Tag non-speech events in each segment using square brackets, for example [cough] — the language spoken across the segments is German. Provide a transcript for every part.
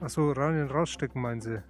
Achso, rein und rausstecken, meinen Sie?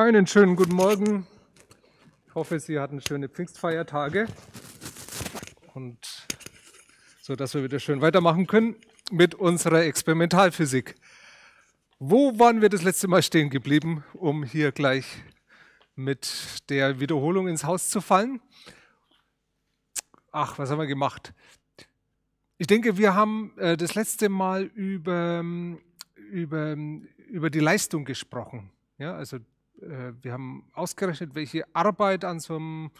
Einen schönen guten Morgen. Ich hoffe, Sie hatten schöne Pfingstfeiertage und so, dass wir wieder schön weitermachen können mit unserer Experimentalphysik. Wo waren wir das letzte Mal stehen geblieben, um hier gleich mit der Wiederholung ins Haus zu fallen? Ach, was haben wir gemacht? Ich denke, wir haben äh, das letzte Mal über, über, über die Leistung gesprochen. Ja, also äh, wir haben ausgerechnet, welche Arbeit an so einem,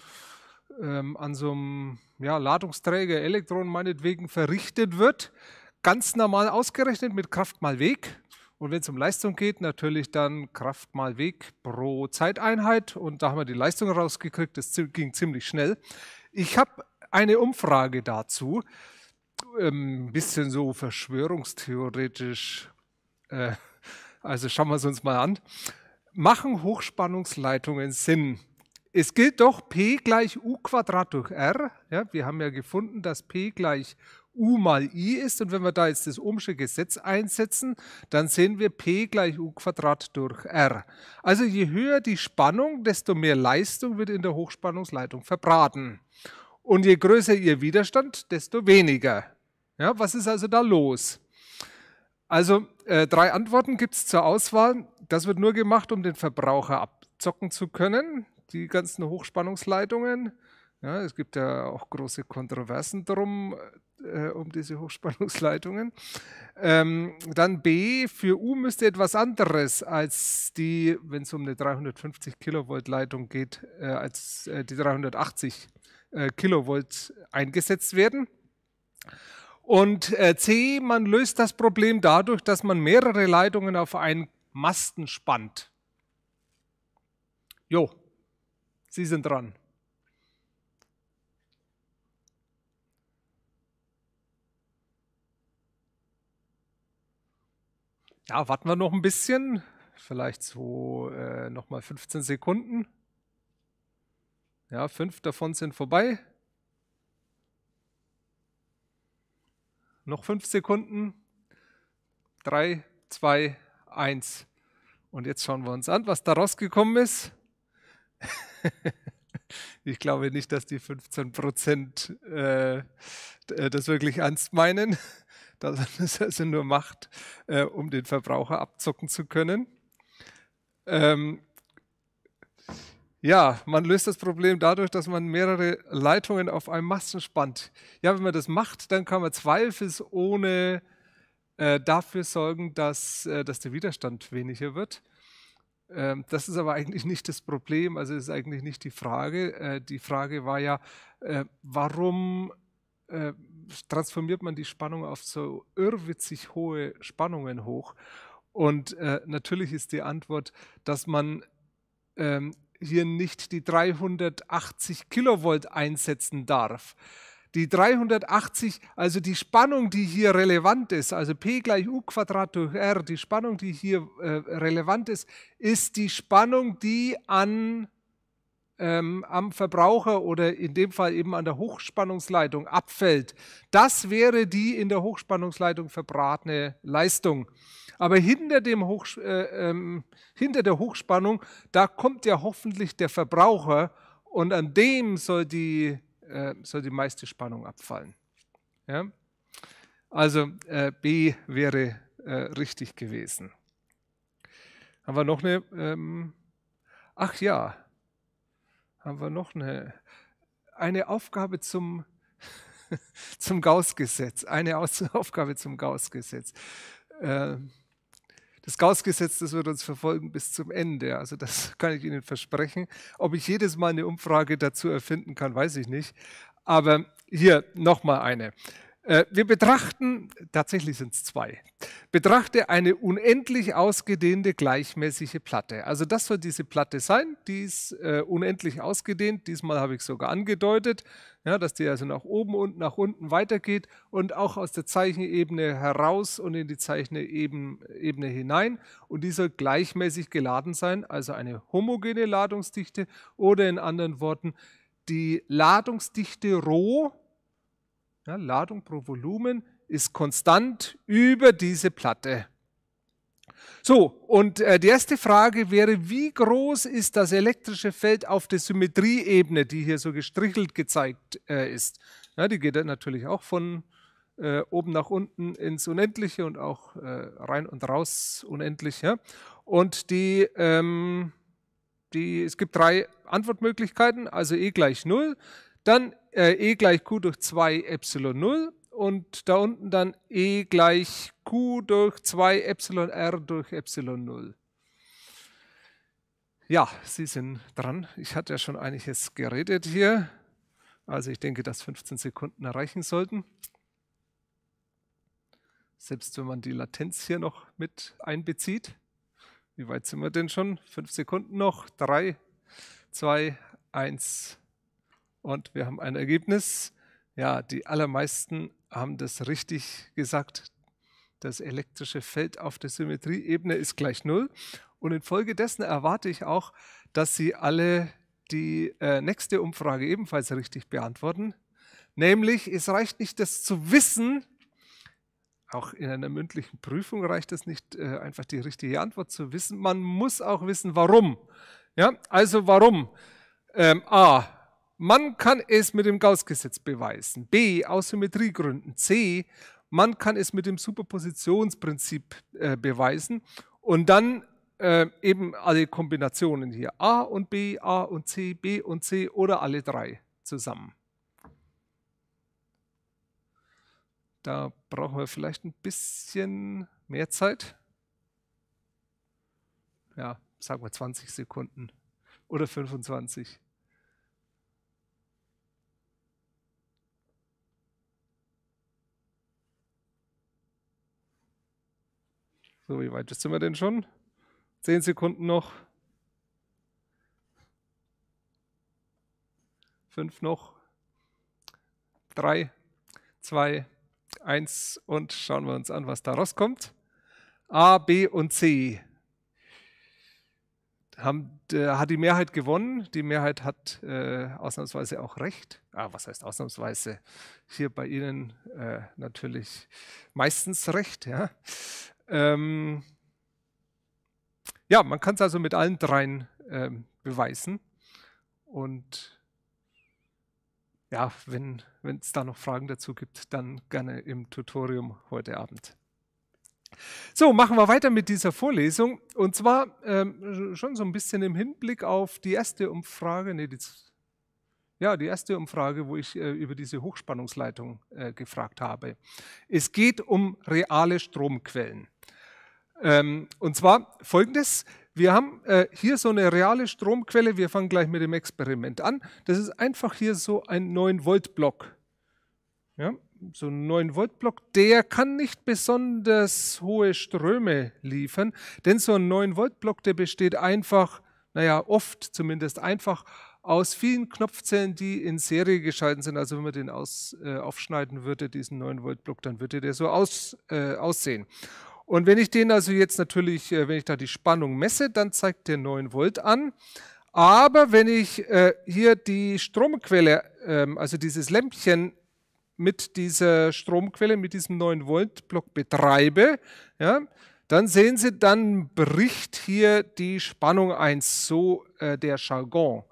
ähm, an so einem ja, Ladungsträger, Elektron meinetwegen, verrichtet wird. Ganz normal ausgerechnet mit Kraft mal Weg. Und wenn es um Leistung geht, natürlich dann Kraft mal Weg pro Zeiteinheit. Und da haben wir die Leistung rausgekriegt. Das ging ziemlich schnell. Ich habe eine Umfrage dazu. Ein ähm, bisschen so verschwörungstheoretisch äh, Also schauen wir es uns mal an. Machen Hochspannungsleitungen Sinn? Es gilt doch P gleich U Quadrat durch R. Ja, wir haben ja gefunden, dass P gleich U mal I ist. Und wenn wir da jetzt das Ohmsche Gesetz einsetzen, dann sehen wir P gleich U Quadrat durch R. Also je höher die Spannung, desto mehr Leistung wird in der Hochspannungsleitung verbraten. Und je größer ihr Widerstand, desto weniger. Ja, was ist also da los? Also äh, drei Antworten gibt es zur Auswahl. Das wird nur gemacht, um den Verbraucher abzocken zu können, die ganzen Hochspannungsleitungen. Ja, es gibt ja auch große Kontroversen drum, äh, um diese Hochspannungsleitungen. Ähm, dann B, für U müsste etwas anderes als die, wenn es um eine 350 Kilovolt Leitung geht, äh, als äh, die 380 äh, Kilovolt eingesetzt werden. Und äh, C, man löst das Problem dadurch, dass man mehrere Leitungen auf einen Masten spannt. Jo, Sie sind dran. Ja, warten wir noch ein bisschen. Vielleicht so äh, nochmal 15 Sekunden. Ja, fünf davon sind vorbei. Noch fünf Sekunden. Drei, zwei, eins. Und jetzt schauen wir uns an, was da rausgekommen ist. [laughs] ich glaube nicht, dass die 15 Prozent äh, das wirklich ernst meinen, [laughs] das also nur macht, äh, um den Verbraucher abzocken zu können. Ähm, ja, man löst das Problem dadurch, dass man mehrere Leitungen auf einem Masten spannt. Ja, wenn man das macht, dann kann man zweifelsohne äh, dafür sorgen, dass, äh, dass der Widerstand weniger wird. Ähm, das ist aber eigentlich nicht das Problem, also ist eigentlich nicht die Frage. Äh, die Frage war ja, äh, warum äh, transformiert man die Spannung auf so irrwitzig hohe Spannungen hoch? Und äh, natürlich ist die Antwort, dass man ähm, hier nicht die 380 Kilovolt einsetzen darf. Die 380, also die Spannung, die hier relevant ist, also P gleich U Quadrat durch R, die Spannung, die hier äh, relevant ist, ist die Spannung, die an, ähm, am Verbraucher oder in dem Fall eben an der Hochspannungsleitung abfällt. Das wäre die in der Hochspannungsleitung verbratene Leistung. Aber hinter, dem äh, ähm, hinter der Hochspannung, da kommt ja hoffentlich der Verbraucher und an dem soll die, äh, soll die meiste Spannung abfallen. Ja? Also äh, B wäre äh, richtig gewesen. Haben wir noch eine, ähm, ach ja, haben wir noch eine, eine Aufgabe zum, [laughs] zum Gauss-Gesetz, eine [laughs] Aufgabe zum Gauss-Gesetz. Äh, das Gauss-Gesetz, das wird uns verfolgen bis zum Ende. Also das [laughs] kann ich Ihnen versprechen. Ob ich jedes Mal eine Umfrage dazu erfinden kann, weiß ich nicht. Aber hier nochmal eine. Äh, wir betrachten, tatsächlich sind es zwei, betrachte eine unendlich ausgedehnte gleichmäßige Platte. Also das soll diese Platte sein, die ist äh, unendlich ausgedehnt. Diesmal habe ich sogar angedeutet, ja, dass die also nach oben und nach unten weitergeht und auch aus der Zeichenebene heraus und in die Zeichenebene hinein. Und die soll gleichmäßig geladen sein, also eine homogene Ladungsdichte oder in anderen Worten die Ladungsdichte Rho ja, Ladung pro Volumen ist konstant über diese Platte. So, und äh, die erste Frage wäre, wie groß ist das elektrische Feld auf der Symmetrieebene, die hier so gestrichelt gezeigt äh, ist? Ja, die geht natürlich auch von äh, oben nach unten ins Unendliche und auch äh, rein und raus unendlich. Ja? Und die, ähm, die, es gibt drei Antwortmöglichkeiten, also E gleich 0. Dann äh, E gleich Q durch 2 Epsilon 0 und da unten dann E gleich Q durch 2 Epsilon R durch Epsilon 0. Ja, Sie sind dran. Ich hatte ja schon einiges geredet hier. Also ich denke, dass 15 Sekunden erreichen sollten. Selbst wenn man die Latenz hier noch mit einbezieht. Wie weit sind wir denn schon? Fünf Sekunden noch. Drei, zwei, eins. Und wir haben ein Ergebnis. Ja, die allermeisten haben das richtig gesagt. Das elektrische Feld auf der Symmetrieebene ist gleich Null. Und infolgedessen erwarte ich auch, dass Sie alle die äh, nächste Umfrage ebenfalls richtig beantworten. Nämlich, es reicht nicht, das zu wissen, auch in einer mündlichen Prüfung reicht es nicht, äh, einfach die richtige Antwort zu wissen. Man muss auch wissen, warum. Ja, also warum? Ähm, A. Man kann es mit dem Gauss-Gesetz beweisen. B. Aus Symmetriegründen. C. Man kann es mit dem Superpositionsprinzip äh, beweisen. Und dann äh, eben alle Kombinationen hier. A und B, A und C, B und C oder alle drei zusammen. Da brauchen wir vielleicht ein bisschen mehr Zeit. Ja, sagen wir 20 Sekunden oder 25. So, wie weit sind wir denn schon? Zehn Sekunden noch. Fünf noch. Drei, zwei, 1 und schauen wir uns an, was da rauskommt. A, B und C haben, äh, hat die Mehrheit gewonnen. Die Mehrheit hat äh, ausnahmsweise auch recht. Ah, was heißt ausnahmsweise? Hier bei Ihnen äh, natürlich meistens recht. Ja, ähm, ja man kann es also mit allen dreien ähm, beweisen. Und ja, wenn es da noch Fragen dazu gibt, dann gerne im Tutorium heute Abend. So, machen wir weiter mit dieser Vorlesung. Und zwar ähm, schon so ein bisschen im Hinblick auf die erste Umfrage, nee, die, ja, die erste Umfrage, wo ich äh, über diese Hochspannungsleitung äh, gefragt habe. Es geht um reale Stromquellen. Ähm, und zwar folgendes. Wir haben äh, hier so eine reale Stromquelle. Wir fangen gleich mit dem Experiment an. Das ist einfach hier so ein 9-Volt-Block. Ja, so ein 9-Volt-Block, der kann nicht besonders hohe Ströme liefern, denn so ein 9-Volt-Block, der besteht einfach, naja, oft zumindest einfach aus vielen Knopfzellen, die in Serie geschalten sind. Also wenn man den aus, äh, aufschneiden würde, diesen 9-Volt-Block, dann würde der so aus, äh, aussehen. Und wenn ich den also jetzt natürlich, äh, wenn ich da die Spannung messe, dann zeigt der 9 Volt an. Aber wenn ich äh, hier die Stromquelle, ähm, also dieses Lämpchen mit dieser Stromquelle, mit diesem 9 Volt Block betreibe, ja, dann sehen Sie, dann bricht hier die Spannung 1, so äh, der Jargon.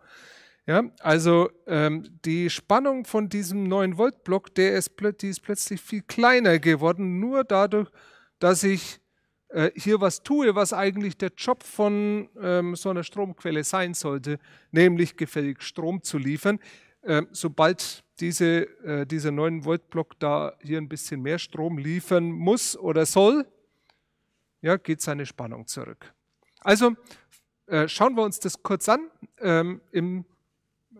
Ja, also ähm, die Spannung von diesem 9 Volt Block, der ist, die ist plötzlich viel kleiner geworden, nur dadurch, dass ich äh, hier was tue, was eigentlich der Job von ähm, so einer Stromquelle sein sollte, nämlich gefällig Strom zu liefern. Äh, sobald diese, äh, dieser 9 Volt Block da hier ein bisschen mehr Strom liefern muss oder soll, ja, geht seine Spannung zurück. Also äh, schauen wir uns das kurz an. Ähm, im,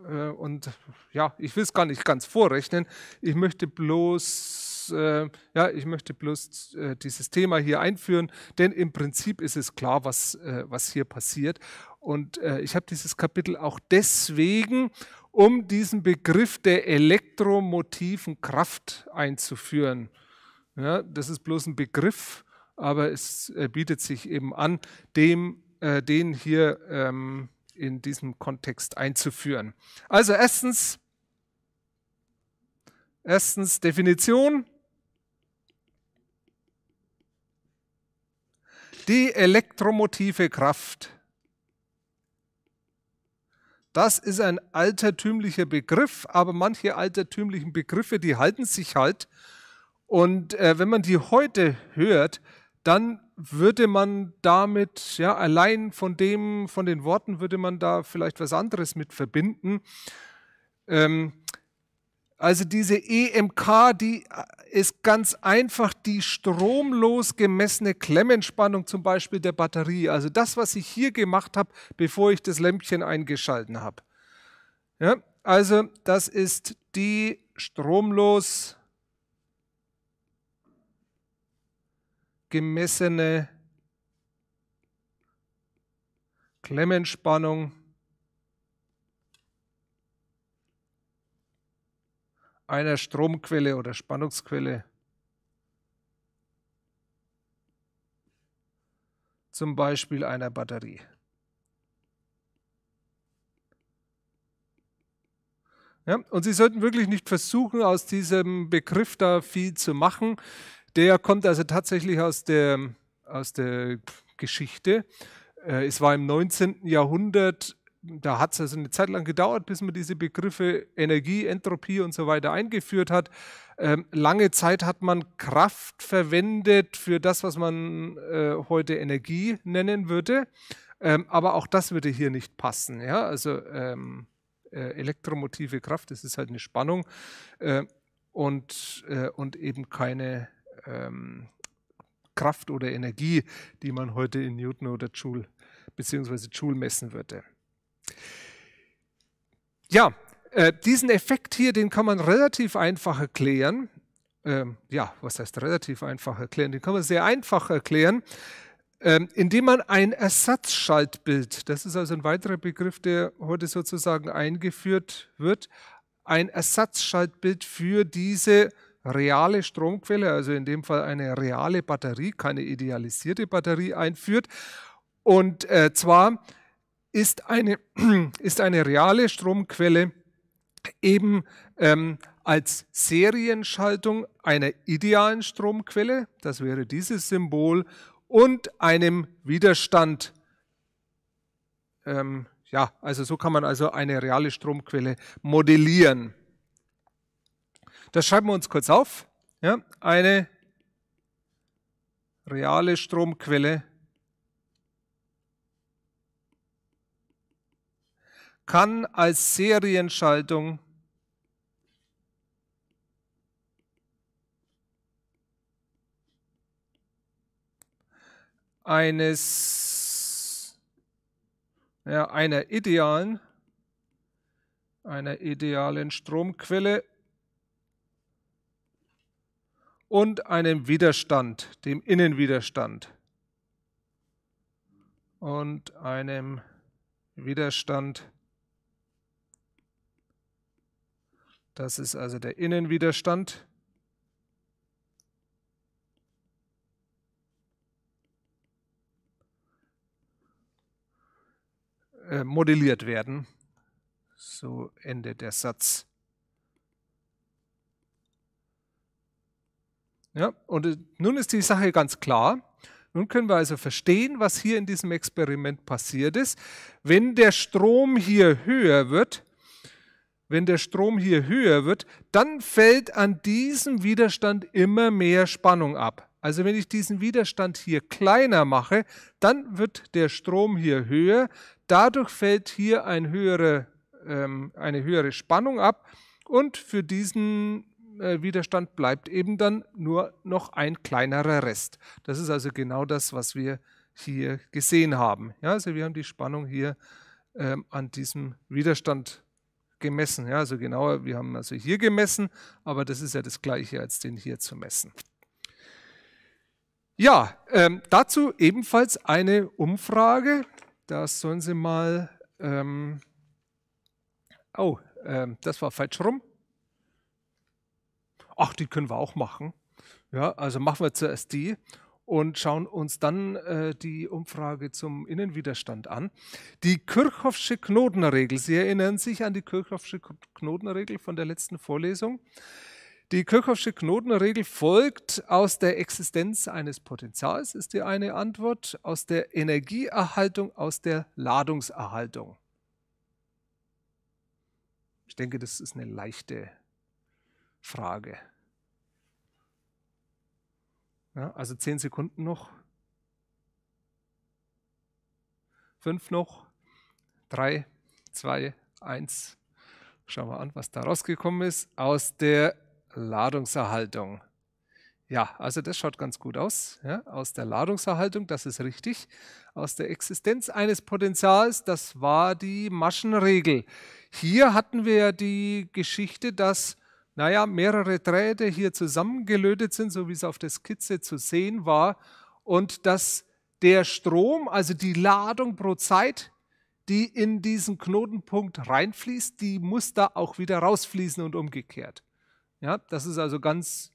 äh, und ja, ich will es gar nicht ganz vorrechnen. Ich möchte bloß äh, ja, ich möchte bloß äh, dieses Thema hier einführen, denn im Prinzip ist es klar, was, äh, was hier passiert. Und äh, ich habe dieses Kapitel auch deswegen, um diesen Begriff der elektromotiven Kraft einzuführen. Ja, das ist bloß ein Begriff, aber es äh, bietet sich eben an, dem, äh, den hier ähm, in diesem Kontext einzuführen. Also erstens, erstens Definition. Die elektromotive Kraft. Das ist ein altertümlicher Begriff, aber manche altertümlichen Begriffe, die halten sich halt. Und äh, wenn man die heute hört, dann würde man damit, ja, allein von dem, von den Worten würde man da vielleicht was anderes mit verbinden. Ähm, also diese EMK, die äh, ist ganz einfach die stromlos gemessene Klemmenspannung zum Beispiel der Batterie. Also das, was ich hier gemacht habe, bevor ich das Lämpchen eingeschalten habe. Ja, also das ist die stromlos gemessene Klemmenspannung einer Stromquelle oder Spannungsquelle zum Beispiel einer Batterie. Ja, und Sie sollten wirklich nicht versuchen, aus diesem Begriff da viel zu machen. Der kommt also tatsächlich aus der, aus der Geschichte. Äh, es war im 19. Jahrhundert, da hat es also eine Zeit lang gedauert, bis man diese Begriffe Energie, Entropie und so weiter eingeführt hat. Ähm, lange Zeit hat man Kraft verwendet für das, was man äh, heute Energie nennen würde. Ähm, aber auch das würde hier nicht passen. Ja? Also ähm, äh, elektromotive Kraft, das ist halt eine Spannung äh, und, äh, und eben keine ähm, Kraft oder Energie, die man heute in Newton oder Joule bzw. Joule messen würde. Ja, äh, diesen Effekt hier, den kann man relativ einfach erklären. Ähm, ja, was heißt relativ einfach erklären? Den kann man sehr einfach erklären, ähm, indem man ein Ersatzschaltbild, das ist also ein weiterer Begriff, der heute sozusagen eingeführt wird, ein Ersatzschaltbild für diese reale Stromquelle, also in dem Fall eine reale Batterie, keine idealisierte Batterie einführt. Und äh, zwar ist eine, [clears throat] ist eine reale Stromquelle eben ähm, als Serienschaltung einer idealen Stromquelle, das wäre dieses Symbol, und einem Widerstand. Ähm, ja, also so kann man also eine reale Stromquelle modellieren. Das schreiben wir uns kurz auf. Ja, eine reale Stromquelle kann als Serienschaltung eines ja, einer idealen einer idealen Stromquelle und einem Widerstand, dem Innenwiderstand und einem Widerstand Das ist also der Innenwiderstand. Äh, modelliert werden. So endet der Satz. Ja, und äh, nun ist die Sache ganz klar. Nun können wir also verstehen, was hier in diesem Experiment passiert ist. Wenn der Strom hier höher wird, wenn der Strom hier höher wird, dann fällt an diesem Widerstand immer mehr Spannung ab. Also wenn ich diesen Widerstand hier kleiner mache, dann wird der Strom hier höher. Dadurch fällt hier ein höhere, ähm, eine höhere Spannung ab und für diesen äh, Widerstand bleibt eben dann nur noch ein kleinerer Rest. Das ist also genau das, was wir hier gesehen haben. Ja, also wir haben die Spannung hier ähm, an diesem Widerstand gemessen. Ja, also genauer, wir haben also hier gemessen, aber das ist ja das gleiche, als den hier zu messen. Ja, ähm, dazu ebenfalls eine Umfrage. Da sollen Sie mal, ähm, oh, ähm, das war falsch rum. Ach, die können wir auch machen. Ja, also machen wir zuerst die und schauen uns dann äh, die Umfrage zum Innenwiderstand an. Die Kirchhoffsche Knotenregel, Sie erinnern sich an die Kirchhoffsche Knotenregel von der letzten Vorlesung. Die Kirchhoffsche Knotenregel folgt aus der Existenz eines Potentials, ist die eine Antwort, aus der Energieerhaltung, aus der Ladungserhaltung. Ich denke, das ist eine leichte Frage. Ja, also zehn Sekunden noch. Fünf noch. Drei, zwei, eins. Schauen wir an, was da rausgekommen ist. Aus der Ladungserhaltung. Ja, also das schaut ganz gut aus. Ja, aus der Ladungserhaltung, das ist richtig. Aus der Existenz eines Potentials, das war die Maschenregel. Hier hatten wir ja die Geschichte, dass naja, mehrere Drähte hier zusammengelötet sind, so wie es auf der Skizze zu sehen war, und dass der Strom, also die Ladung pro Zeit, die in diesen Knotenpunkt reinfließt, die muss da auch wieder rausfließen und umgekehrt. Ja, das ist also ganz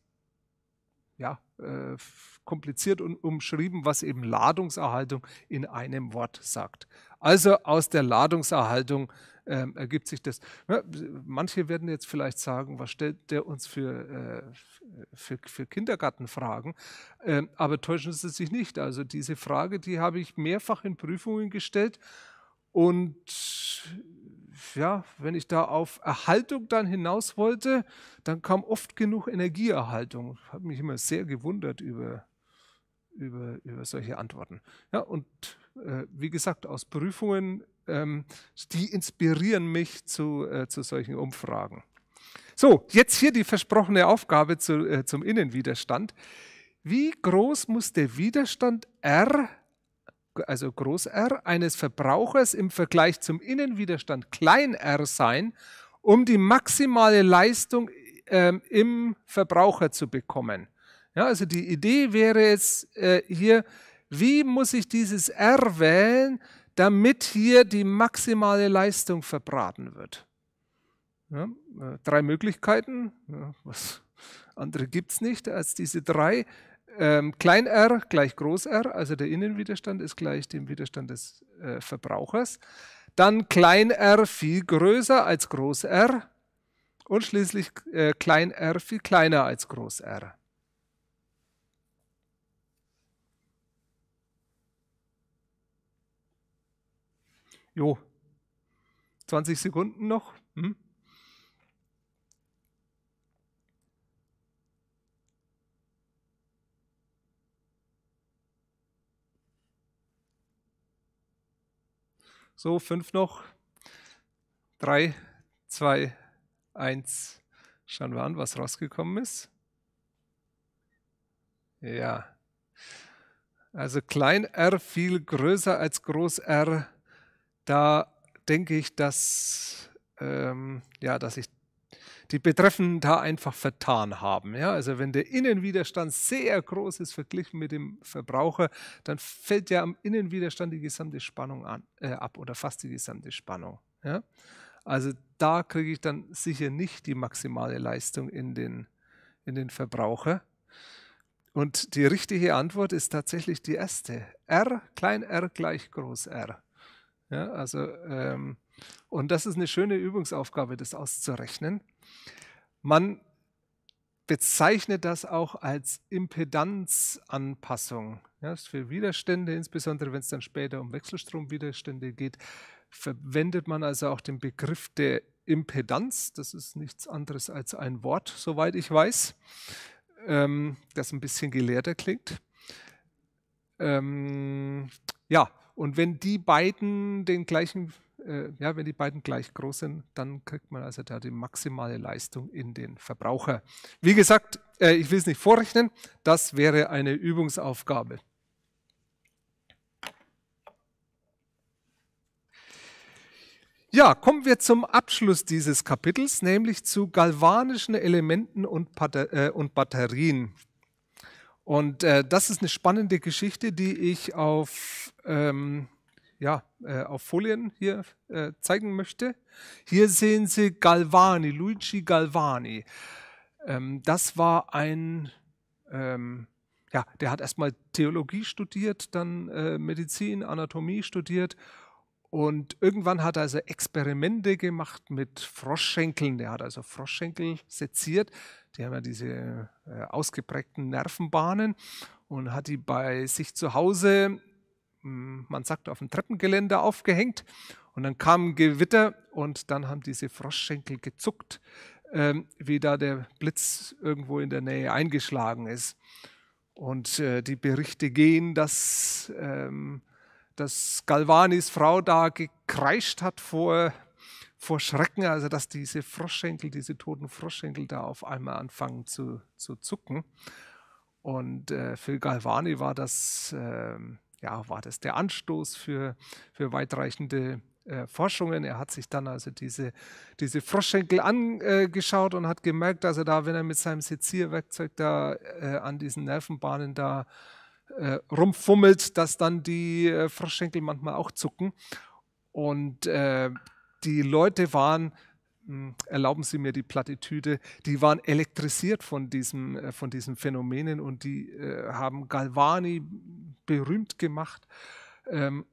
ja, äh, kompliziert und umschrieben, was eben Ladungserhaltung in einem Wort sagt. Also aus der Ladungserhaltung ähm, ergibt sich das. Ja, manche werden jetzt vielleicht sagen, was stellt der uns für, äh, für, für Kindergartenfragen? Ähm, aber täuschen Sie sich nicht. Also diese Frage, die habe ich mehrfach in Prüfungen gestellt und ja, wenn ich da auf Erhaltung dann hinaus wollte, dann kam oft genug Energieerhaltung. Ich habe mich immer sehr gewundert über, über, über solche Antworten. Ja, und äh, wie gesagt, aus Prüfungen, ähm, die inspirieren mich zu, äh, zu solchen Umfragen. So, jetzt hier die versprochene Aufgabe zu, äh, zum Innenwiderstand. Wie groß muss der Widerstand R also Groß R, eines Verbrauchers im Vergleich zum Innenwiderstand klein r sein, um die maximale Leistung äh, im Verbraucher zu bekommen. Ja, also die Idee wäre jetzt äh, hier, wie muss ich dieses R wählen, damit hier die maximale Leistung verbraten wird. Ja, äh, drei Möglichkeiten, ja, was [laughs] andere gibt es nicht als diese drei ähm, klein r gleich groß r, also der Innenwiderstand ist gleich dem Widerstand des äh, Verbrauchers. Dann klein r viel größer als groß r und schließlich äh, klein r viel kleiner als groß r. Jo, 20 Sekunden noch. Hm? So, fünf noch. Drei, zwei, eins. Schauen wir an, was rausgekommen ist. Ja. Also klein r viel größer als groß r. Da denke ich, dass, ähm, ja, dass ich die Betreffenden da einfach vertan haben. Ja? Also wenn der Innenwiderstand sehr groß ist verglichen mit dem Verbraucher, dann fällt ja am Innenwiderstand die gesamte Spannung an, äh, ab oder fast die gesamte Spannung. Ja? Also da kriege ich dann sicher nicht die maximale Leistung in den, in den Verbraucher. Und die richtige Antwort ist tatsächlich die erste. R, klein r gleich groß r. Ja, also, ähm, und das ist eine schöne Übungsaufgabe, das auszurechnen. Man bezeichnet das auch als Impedanzanpassung. Ja, für Widerstände, insbesondere wenn es dann später um Wechselstromwiderstände geht, verwendet man also auch den Begriff der Impedanz. Das ist nichts anderes als ein Wort, soweit ich weiß, ähm, das ein bisschen gelehrter klingt. Ähm, ja, und wenn die beiden den gleichen äh, ja, wenn die beiden gleich groß sind, dann kriegt man also da die maximale Leistung in den Verbraucher. Wie gesagt, äh, ich will es nicht vorrechnen, das wäre eine Übungsaufgabe. Ja, kommen wir zum Abschluss dieses Kapitels, nämlich zu galvanischen Elementen und, äh, und Batterien. Und äh, das ist eine spannende Geschichte, die ich auf ähm, ja, äh, auf Folien hier äh, zeigen möchte. Hier sehen Sie Galvani, Luigi Galvani. Ähm, das war ein, ähm, ja, der hat erstmal Theologie studiert, dann äh, Medizin, Anatomie studiert und irgendwann hat er also Experimente gemacht mit Froschschenkeln. Der hat also Froschschenkel seziert. Die haben ja diese äh, ausgeprägten Nervenbahnen und hat die bei sich zu Hause man sagt, auf dem Treppengeländer aufgehängt. Und dann kam ein Gewitter und dann haben diese Froschschenkel gezuckt, ähm, wie da der Blitz irgendwo in der Nähe eingeschlagen ist. Und äh, die Berichte gehen, dass, ähm, dass Galvanis Frau da gekreischt hat vor, vor Schrecken, also dass diese Froschschenkel, diese toten Froschschenkel da auf einmal anfangen zu, zu zucken. Und äh, für Galvani war das ähm, ja, war das der Anstoß für, für weitreichende äh, Forschungen. Er hat sich dann also diese, diese Froschschenkel angeschaut und hat gemerkt, dass er da, wenn er mit seinem Sezierwerkzeug da äh, an diesen Nervenbahnen da äh, rumfummelt, dass dann die äh, Froschschenkel manchmal auch zucken. Und äh, die Leute waren erlauben Sie mir die Plattitüde, die waren elektrisiert von, diesem, äh, von diesen Phänomenen und die äh, haben Galvani berühmt gemacht. Ähm,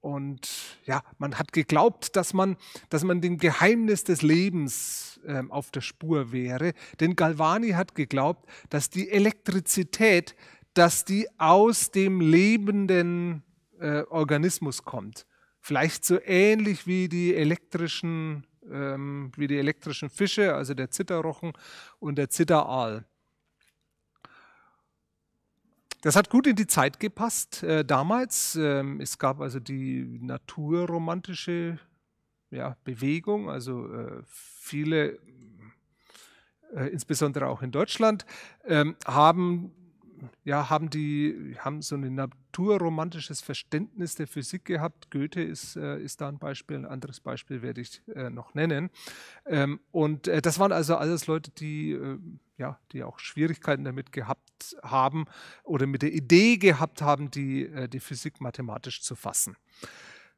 und ja, man hat geglaubt, dass man, dass man dem Geheimnis des Lebens äh, auf der Spur wäre. Denn Galvani hat geglaubt, dass die Elektrizität, dass die aus dem lebenden äh, Organismus kommt. Vielleicht so ähnlich wie die elektrischen, ähm, wie die elektrischen Fische, also der Zitterrochen und der Zitteraal. Das hat gut in die Zeit gepasst äh, damals. Ähm, es gab also die naturromantische ja, Bewegung, also äh, viele, äh, insbesondere auch in Deutschland, ähm, haben ja, haben die haben so ein naturromantisches Verständnis der Physik gehabt. Goethe ist, äh, ist da ein Beispiel, ein anderes Beispiel werde ich äh, noch nennen. Ähm, und äh, das waren also alles Leute, die, äh, ja, die auch Schwierigkeiten damit gehabt haben oder mit der Idee gehabt haben, die, äh, die Physik mathematisch zu fassen.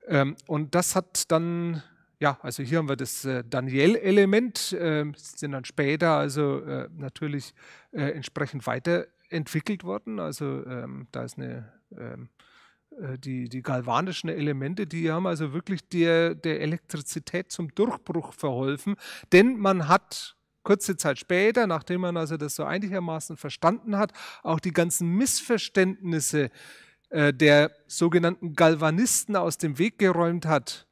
Ähm, und das hat dann ja, also hier haben wir das äh, Daniel-Element, äh, sind dann später also äh, natürlich äh, entsprechend weiter entwickelt worden. Also ähm, da ist eine, ähm, äh, die, die galvanischen Elemente, die haben also wirklich der, der Elektrizität zum Durchbruch verholfen. Denn man hat kurze Zeit später, nachdem man also das so einigermaßen verstanden hat, auch die ganzen Missverständnisse äh, der sogenannten Galvanisten aus dem Weg geräumt hat,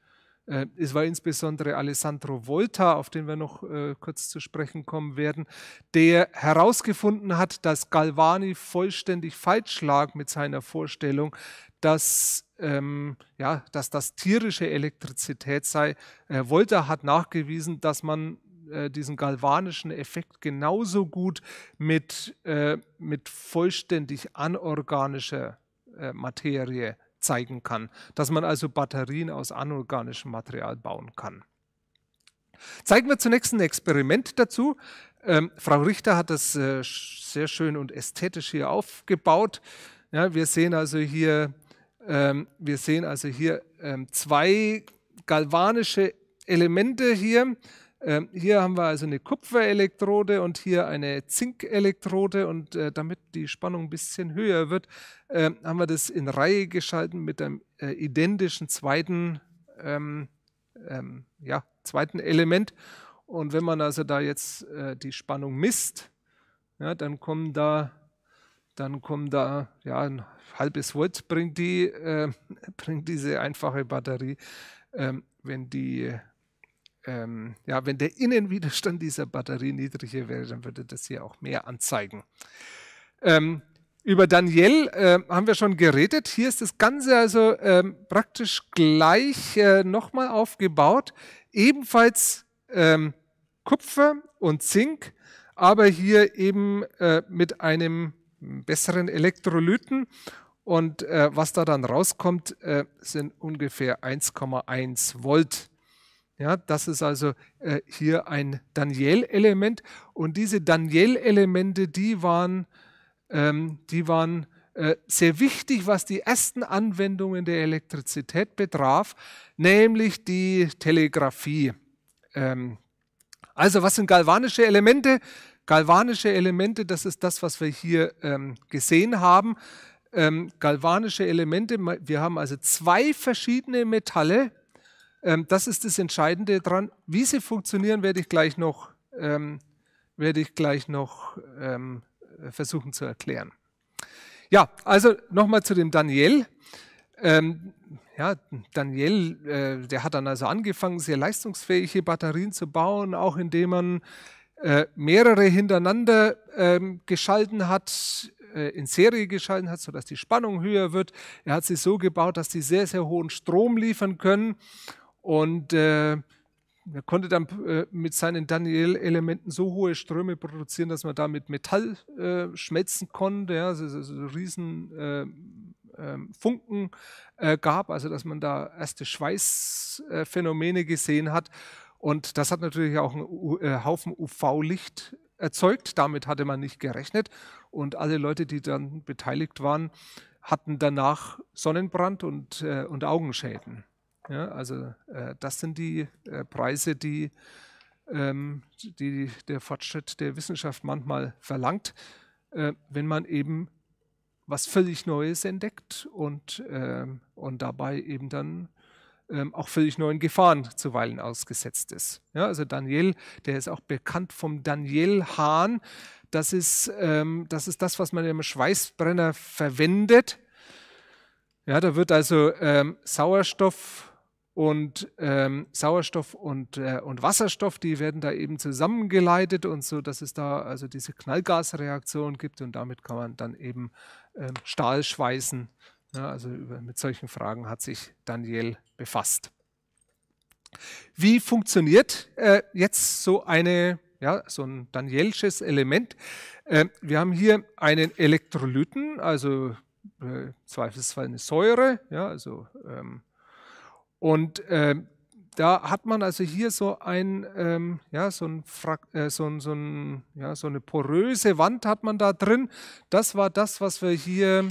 es war insbesondere Alessandro Volta, auf den wir noch äh, kurz zu sprechen kommen werden, der herausgefunden hat, dass Galvani vollständig falsch lag mit seiner Vorstellung, dass, ähm, ja, dass das tierische Elektrizität sei. Äh, Volta hat nachgewiesen, dass man äh, diesen galvanischen Effekt genauso gut mit, äh, mit vollständig anorganischer äh, Materie zeigen kann, dass man also Batterien aus anorganischem Material bauen kann. Zeigen wir zunächst ein Experiment dazu. Ähm, Frau Richter hat das äh, sehr schön und ästhetisch hier aufgebaut. Ja, wir sehen also hier, ähm, wir sehen also hier ähm, zwei galvanische Elemente hier. Ähm, hier haben wir also eine Kupferelektrode und hier eine Zinkelektrode und äh, damit die Spannung ein bisschen höher wird, äh, haben wir das in Reihe geschalten mit einem äh, identischen zweiten, ähm, ähm, ja, zweiten Element. Und wenn man also da jetzt äh, die Spannung misst, ja, dann kommen da, dann kommen da, ja, ein halbes Volt bringt die, äh, [laughs] bringt diese einfache Batterie, ähm, wenn die ähm, ja, wenn der Innenwiderstand dieser Batterie niedriger wäre, dann würde das hier auch mehr anzeigen. Ähm, über Daniel äh, haben wir schon geredet. Hier ist das Ganze also ähm, praktisch gleich äh, nochmal aufgebaut. Ebenfalls ähm, Kupfer und Zink, aber hier eben äh, mit einem besseren Elektrolyten. Und äh, was da dann rauskommt, äh, sind ungefähr 1,1 Volt. Ja, das ist also äh, hier ein Daniel-Element. Und diese Daniel-Elemente, die waren, ähm, die waren äh, sehr wichtig, was die ersten Anwendungen der Elektrizität betraf, nämlich die Telegrafie. Ähm, also was sind galvanische Elemente? Galvanische Elemente, das ist das, was wir hier ähm, gesehen haben. Ähm, galvanische Elemente, wir haben also zwei verschiedene Metalle, das ist das Entscheidende daran. Wie sie funktionieren, werde ich gleich noch, ähm, werde ich gleich noch ähm, versuchen zu erklären. Ja, also nochmal zu dem Daniel. Ähm, ja, Daniel, äh, der hat dann also angefangen, sehr leistungsfähige Batterien zu bauen, auch indem man äh, mehrere hintereinander ähm, geschalten hat, äh, in Serie geschalten hat, sodass die Spannung höher wird. Er hat sie so gebaut, dass sie sehr, sehr hohen Strom liefern können und äh, er konnte dann äh, mit seinen Daniel-Elementen so hohe Ströme produzieren, dass man damit Metall äh, schmelzen konnte, ja, also, also riesen äh, ähm, Funken äh, gab, also dass man da erste Schweißphänomene gesehen hat. Und das hat natürlich auch einen äh, Haufen UV-Licht erzeugt. Damit hatte man nicht gerechnet. Und alle Leute, die dann beteiligt waren, hatten danach Sonnenbrand und, und Augenschäden. Ja, also äh, das sind die äh, Preise, die, ähm, die der Fortschritt der Wissenschaft manchmal verlangt, äh, wenn man eben was völlig Neues entdeckt und, äh, und dabei eben dann ähm, auch völlig neuen Gefahren zuweilen ausgesetzt ist. Ja, also Daniel, der ist auch bekannt vom Daniel-Hahn. Das ist, ähm, das ist das, was man im Schweißbrenner verwendet. Ja, da wird also ähm, Sauerstoff und ähm, Sauerstoff und, äh, und Wasserstoff, die werden da eben zusammengeleitet und so, dass es da also diese Knallgasreaktion gibt und damit kann man dann eben ähm, Stahl schweißen. Ja, also über, mit solchen Fragen hat sich Daniel befasst. Wie funktioniert äh, jetzt so eine ja, so ein Danielsches Element. Äh, wir haben hier einen Elektrolyten, also äh, zweifelsfall eine Säure, ja, also ähm, und äh, da hat man also hier so ein, ähm, ja, so, ein äh, so, ein, so, ein, ja, so eine poröse Wand hat man da drin. Das war das, was wir hier,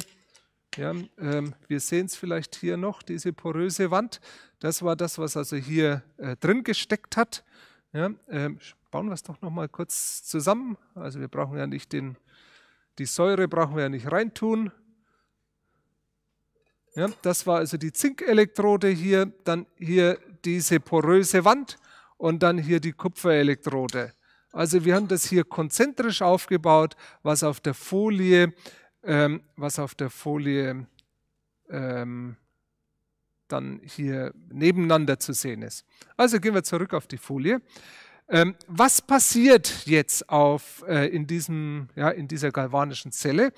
ja, ähm, wir sehen es vielleicht hier noch, diese poröse Wand. Das war das, was also hier äh, drin gesteckt hat. Ja, ähm, bauen wir es doch noch mal kurz zusammen. Also wir brauchen ja nicht den, die Säure brauchen wir ja nicht reintun. Ja, das war also die Zinkelektrode hier, dann hier diese poröse Wand und dann hier die Kupferelektrode. Also wir haben das hier konzentrisch aufgebaut, was auf der Folie, ähm, was auf der Folie ähm, dann hier nebeneinander zu sehen ist. Also gehen wir zurück auf die Folie. Ähm, was passiert jetzt auf, äh, in, diesem, ja, in dieser galvanischen Zelle?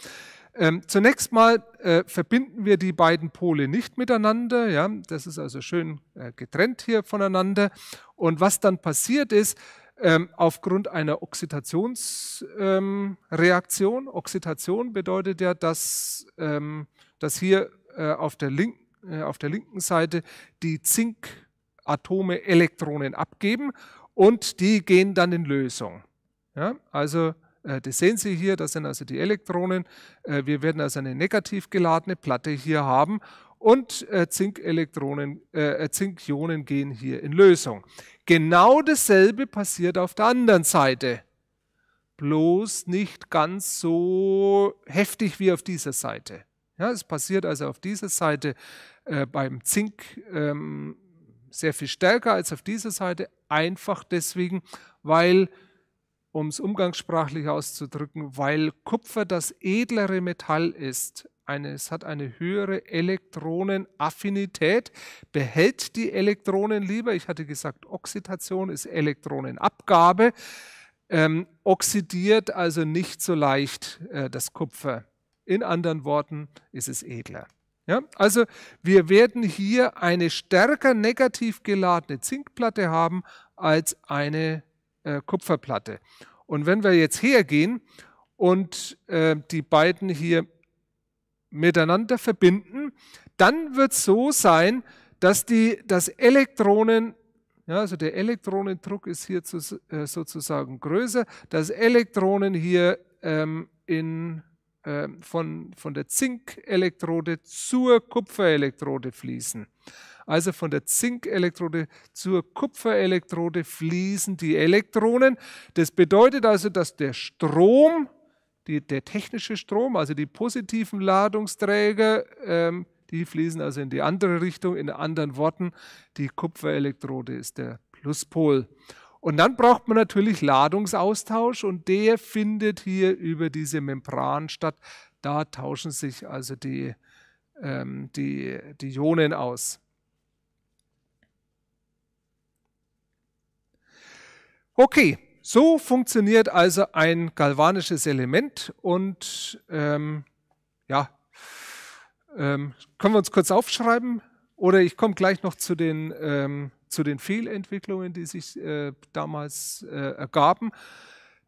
Ähm, zunächst mal äh, verbinden wir die beiden Pole nicht miteinander. Ja? Das ist also schön äh, getrennt hier voneinander. Und was dann passiert ist, ähm, aufgrund einer Oxidationsreaktion, ähm, Oxidation bedeutet ja, dass, ähm, dass hier äh, auf, der link, äh, auf der linken Seite die Zinkatome Elektronen abgeben und die gehen dann in Lösung. Ja? Also das sehen Sie hier, das sind also die Elektronen. Äh, wir werden also eine negativ geladene Platte hier haben und äh, Zinkelektronen, Zinkionen gehen hier in Lösung. Genau dasselbe passiert auf der anderen Seite. Bloß nicht ganz so heftig wie auf dieser Seite. Ja, es passiert also auf dieser Seite äh, beim Zink ähm, sehr viel stärker als auf dieser Seite, einfach deswegen, weil um es umgangssprachlich auszudrücken, weil Kupfer das edlere Metall ist. Eine, es hat eine höhere Elektronenaffinität, behält die Elektronen lieber. Ich hatte gesagt, Oxidation ist Elektronenabgabe, ähm, oxidiert also nicht so leicht äh, das Kupfer. In anderen Worten ist es edler. Ja, also wir werden hier eine stärker negativ geladene Zinkplatte haben als eine äh, Kupferplatte. Und wenn wir jetzt hergehen und äh, die beiden hier miteinander verbinden, dann wird es so sein, dass die, das Elektronen, ja, also der Elektronendruck ist hier zu, äh, sozusagen größer, dass Elektronen hier ähm, in, äh, von, von der Zinkelektrode zur Kupferelektrode fließen. Also von der Zinkelektrode zur Kupferelektrode fließen die Elektronen. Das bedeutet also, dass der Strom, die, der technische Strom, also die positiven Ladungsträger, ähm, die fließen also in die andere Richtung. In anderen Worten, die Kupferelektrode ist der Pluspol. Und dann braucht man natürlich Ladungsaustausch und der findet hier über diese Membran statt. Da tauschen sich also die, ähm, die, die Ionen aus. Okay, so funktioniert also ein galvanisches Element und ähm, ja, ähm, können wir uns kurz aufschreiben oder ich komme gleich noch zu den, ähm, zu den Fehlentwicklungen, die sich äh, damals äh, ergaben.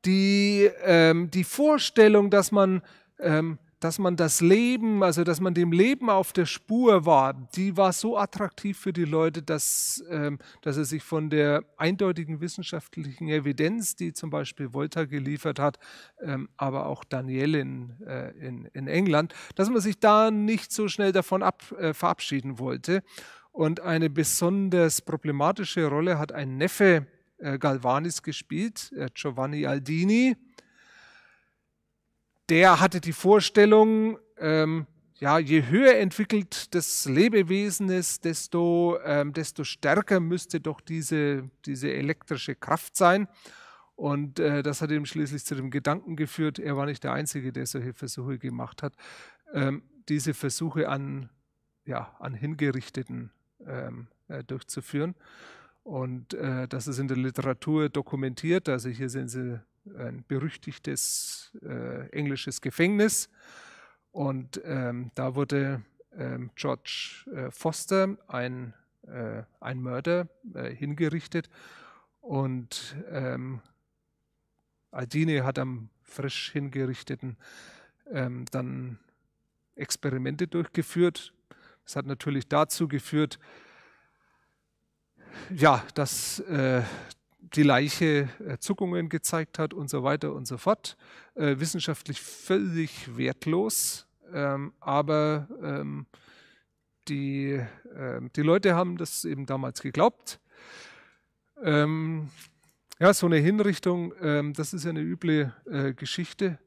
Die, ähm, die Vorstellung, dass man ähm, dass man das Leben, also dass man dem Leben auf der Spur war, die war so attraktiv für die Leute, dass, ähm, dass er sich von der eindeutigen wissenschaftlichen Evidenz, die zum Beispiel Volta geliefert hat, ähm, aber auch Daniel in, äh, in, in, England, dass man sich da nicht so schnell davon ab, äh, verabschieden wollte. Und eine besonders problematische Rolle hat ein Neffe äh, Galvanis gespielt, äh, Giovanni Aldini. Der hatte die Vorstellung, ähm, ja, je höher entwickelt das Lebewesen ist, desto, ähm, desto stärker müsste doch diese, diese elektrische Kraft sein. Und äh, das hat ihm schließlich zu dem Gedanken geführt, er war nicht der Einzige, der solche Versuche gemacht hat, ähm, diese Versuche an, ja, an Hingerichteten ähm, äh, durchzuführen. Und äh, das ist in der Literatur dokumentiert. Also hier sehen Sie ein berüchtigtes äh, englisches Gefängnis. Und ähm, da wurde ähm, George äh, Foster, ein, äh, ein Mörder, äh, hingerichtet. Und ähm, Aldini hat am frisch hingerichteten ähm, dann Experimente durchgeführt. Das hat natürlich dazu geführt, ja, dass äh, die Leiche äh, Zuckungen gezeigt hat und so weiter und so fort. Äh, wissenschaftlich völlig wertlos, ähm, aber ähm, die, ähm, die Leute haben das eben damals geglaubt. Ähm, ja, so eine Hinrichtung, ähm, das ist ja eine üble äh, Geschichte,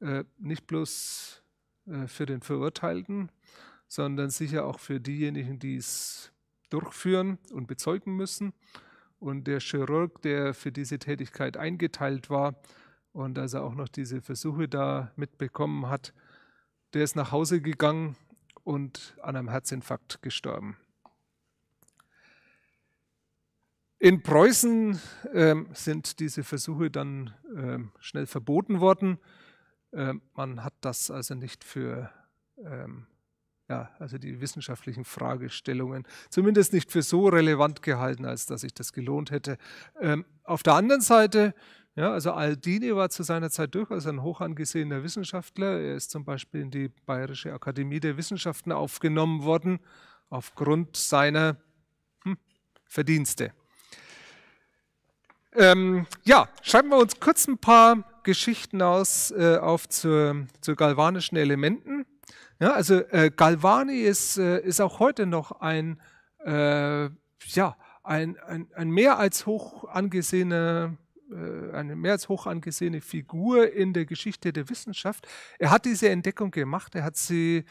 äh, nicht bloß äh, für den Verurteilten, sondern sicher auch für diejenigen, die es durchführen und bezeugen müssen. Und der Chirurg, der für diese Tätigkeit eingeteilt war und also auch noch diese Versuche da mitbekommen hat, der ist nach Hause gegangen und an einem Herzinfarkt gestorben. In Preußen ähm, sind diese Versuche dann ähm, schnell verboten worden. Ähm, man hat das also nicht für ähm, ja, also die wissenschaftlichen Fragestellungen, zumindest nicht für so relevant gehalten, als dass sich das gelohnt hätte. Ähm, auf der anderen Seite, ja, also Aldini war zu seiner Zeit durchaus ein hoch angesehener Wissenschaftler. Er ist zum Beispiel in die Bayerische Akademie der Wissenschaften aufgenommen worden, aufgrund seiner hm, Verdienste. Ähm, ja, schreiben wir uns kurz ein paar Geschichten aus äh, auf zu, zu galvanischen Elementen. Ja, also äh, Galvani ist, äh, ist auch heute noch ein, äh, ja, ein, ein, ein mehr als hoch angesehene äh, eine mehr als hoch angesehene Figur in der Geschichte der Wissenschaft. Er hat diese Entdeckung gemacht, er hat sie,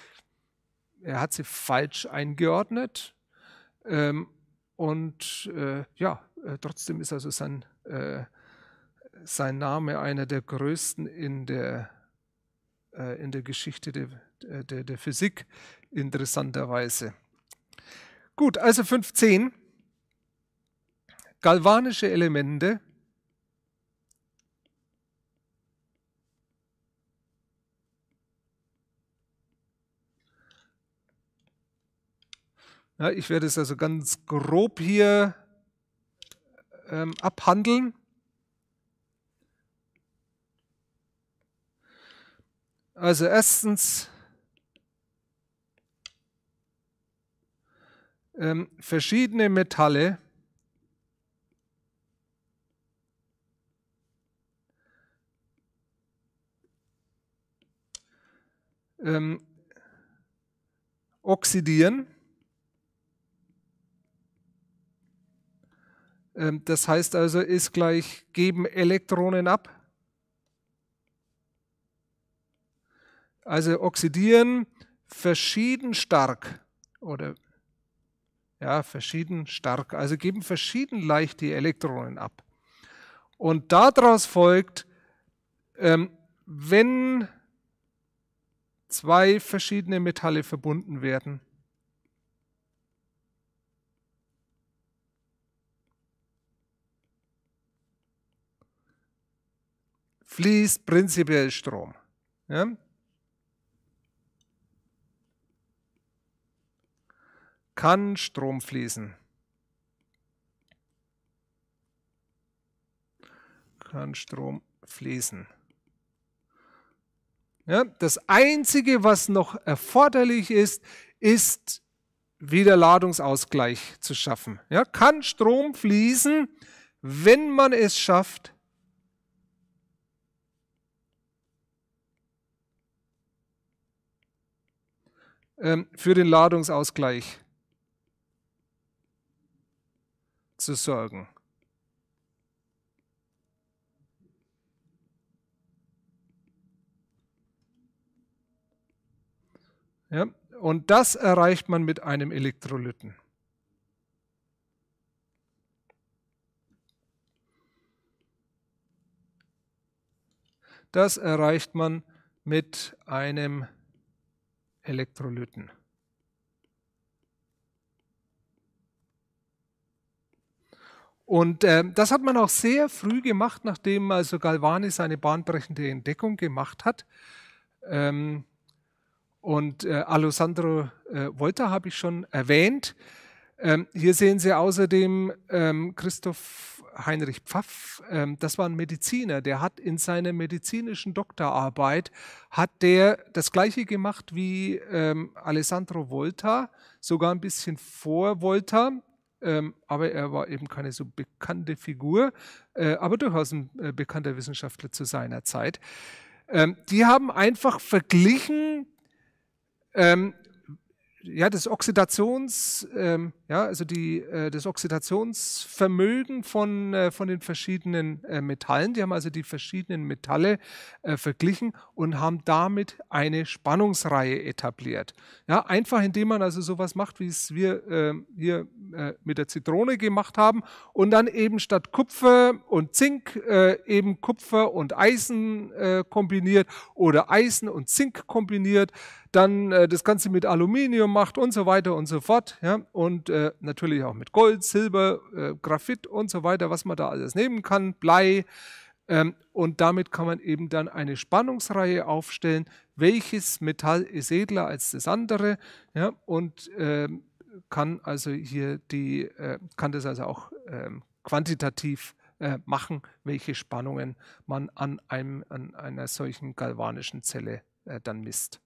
er hat sie falsch eingeordnet ähm, und äh, ja, äh, trotzdem ist also sein, sein Name einer der größten in der, in der Geschichte der, äh, der, der Physik interessanterweise. Gut, also 15. Galvanische Elemente. Ja, ich werde es also ganz grob hier ähm, abhandeln. Also erstens ähm, verschiedene Metalle ähm, oxidieren. Ähm, das heißt also, ist gleich geben Elektronen ab. Also oxidieren verschieden stark oder ja, verschieden stark, also geben verschieden leicht die Elektronen ab. Und daraus folgt, ähm, wenn zwei verschiedene Metalle verbunden werden, fließt prinzipiell Strom. Ja? Kann Strom fließen. Kann Strom fließen. Ja, das Einzige, was noch erforderlich ist, ist wieder Ladungsausgleich zu schaffen. Ja, kann Strom fließen, wenn man es schafft, ähm, für den Ladungsausgleich zu sorgen. Ja, und das erreicht man mit einem Elektrolyten. Das erreicht man mit einem Elektrolyten. Und äh, das hat man auch sehr früh gemacht, nachdem also Galvani seine bahnbrechende Entdeckung gemacht hat. Ähm, und äh, Alessandro äh, Volta habe ich schon erwähnt. Ähm, hier sehen Sie außerdem ähm, Christoph Heinrich Pfaff. Ähm, das war ein Mediziner, der hat in seiner medizinischen Doktorarbeit hat der das gleiche gemacht wie ähm, Alessandro Volta, sogar ein bisschen vor Volta ähm, aber er war eben keine so bekannte Figur, äh, aber durchaus ein äh, bekannter Wissenschaftler zu seiner Zeit. Ähm, die haben einfach verglichen, ähm, ja, das Oxidations, ähm, ja, also die, äh, das Oxidationsvermögen von, äh, von den verschiedenen äh, Metallen. Die haben also die verschiedenen Metalle äh, verglichen und haben damit eine Spannungsreihe etabliert. Ja, einfach indem man also sowas macht, wie es wir ähm, hier äh, mit der Zitrone gemacht haben und dann eben statt Kupfer und Zink äh, eben Kupfer und Eisen kombiniert oder Eisen und Zink kombiniert dann das Ganze mit Aluminium macht und so weiter und so fort. Ja? Und äh, natürlich auch mit Gold, Silber, äh, Graphit und so weiter, was man da alles nehmen kann, Blei. Ähm, und damit kann man eben dann eine Spannungsreihe aufstellen, welches Metall ist edler als das andere. Ja? Und ähm, kann also hier die, äh, kann das also auch ähm, quantitativ äh, machen, welche Spannungen man an, einem, an einer solchen galvanischen Zelle äh, dann misst.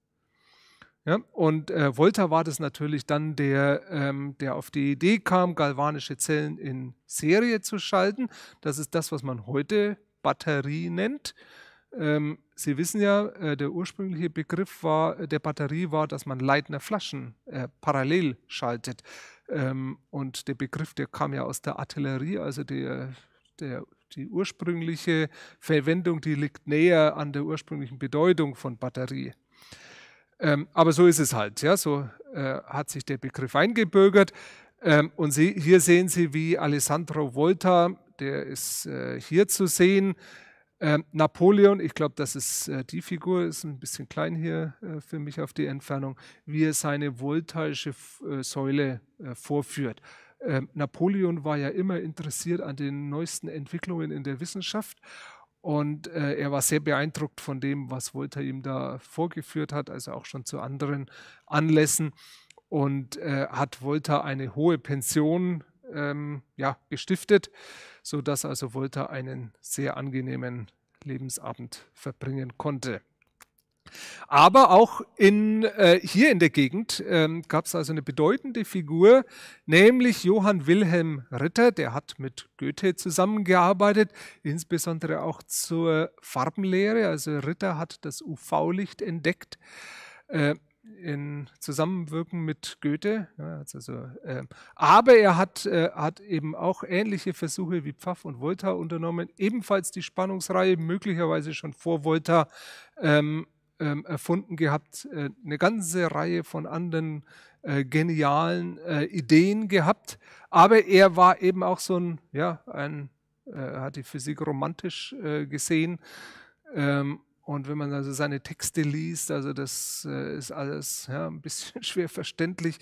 Ja, und äh, Volta war das natürlich dann, der, ähm, der auf die Idee kam, galvanische Zellen in Serie zu schalten. Das ist das, was man heute Batterie nennt. Ähm, Sie wissen ja, äh, der ursprüngliche Begriff war, der Batterie war, dass man leitende Flaschen äh, parallel schaltet. Ähm, und der Begriff, der kam ja aus der Artillerie, also der, der, die ursprüngliche Verwendung, die liegt näher an der ursprünglichen Bedeutung von Batterie. Ähm, aber so ist es halt. Ja? So äh, hat sich der Begriff eingebürgert. Ähm, und Sie, hier sehen Sie, wie Alessandro Volta, der ist äh, hier zu sehen, ähm, Napoleon, ich glaube, das ist äh, die Figur, ist ein bisschen klein hier äh, für mich auf die Entfernung, wie er seine voltaische äh, Säule äh, vorführt. Ähm, Napoleon war ja immer interessiert an den neuesten Entwicklungen in der Wissenschaft und äh, er war sehr beeindruckt von dem, was Volta ihm da vorgeführt hat, also auch schon zu anderen Anlässen. Und äh, hat Volta eine hohe Pension ähm, ja, gestiftet, sodass also Volta einen sehr angenehmen Lebensabend verbringen konnte. Aber auch in, äh, hier in der Gegend ähm, gab es also eine bedeutende Figur, nämlich Johann Wilhelm Ritter, der hat mit Goethe zusammengearbeitet, insbesondere auch zur Farbenlehre. Also Ritter hat das UV-Licht entdeckt. Äh, in Zusammenwirken mit Goethe. Ja, also, äh, aber er hat, äh, hat eben auch ähnliche Versuche wie Pfaff und Volta unternommen, ebenfalls die Spannungsreihe, möglicherweise schon vor Volta, ähm, ähm, erfunden gehabt, äh, eine ganze Reihe von anderen äh, genialen äh, Ideen gehabt. Aber er war eben auch so ein, ja, ein, äh, hat die Physik romantisch äh, gesehen. Ähm, und wenn man also seine Texte liest, also das äh, ist alles ja, ein bisschen [laughs] schwer verständlich,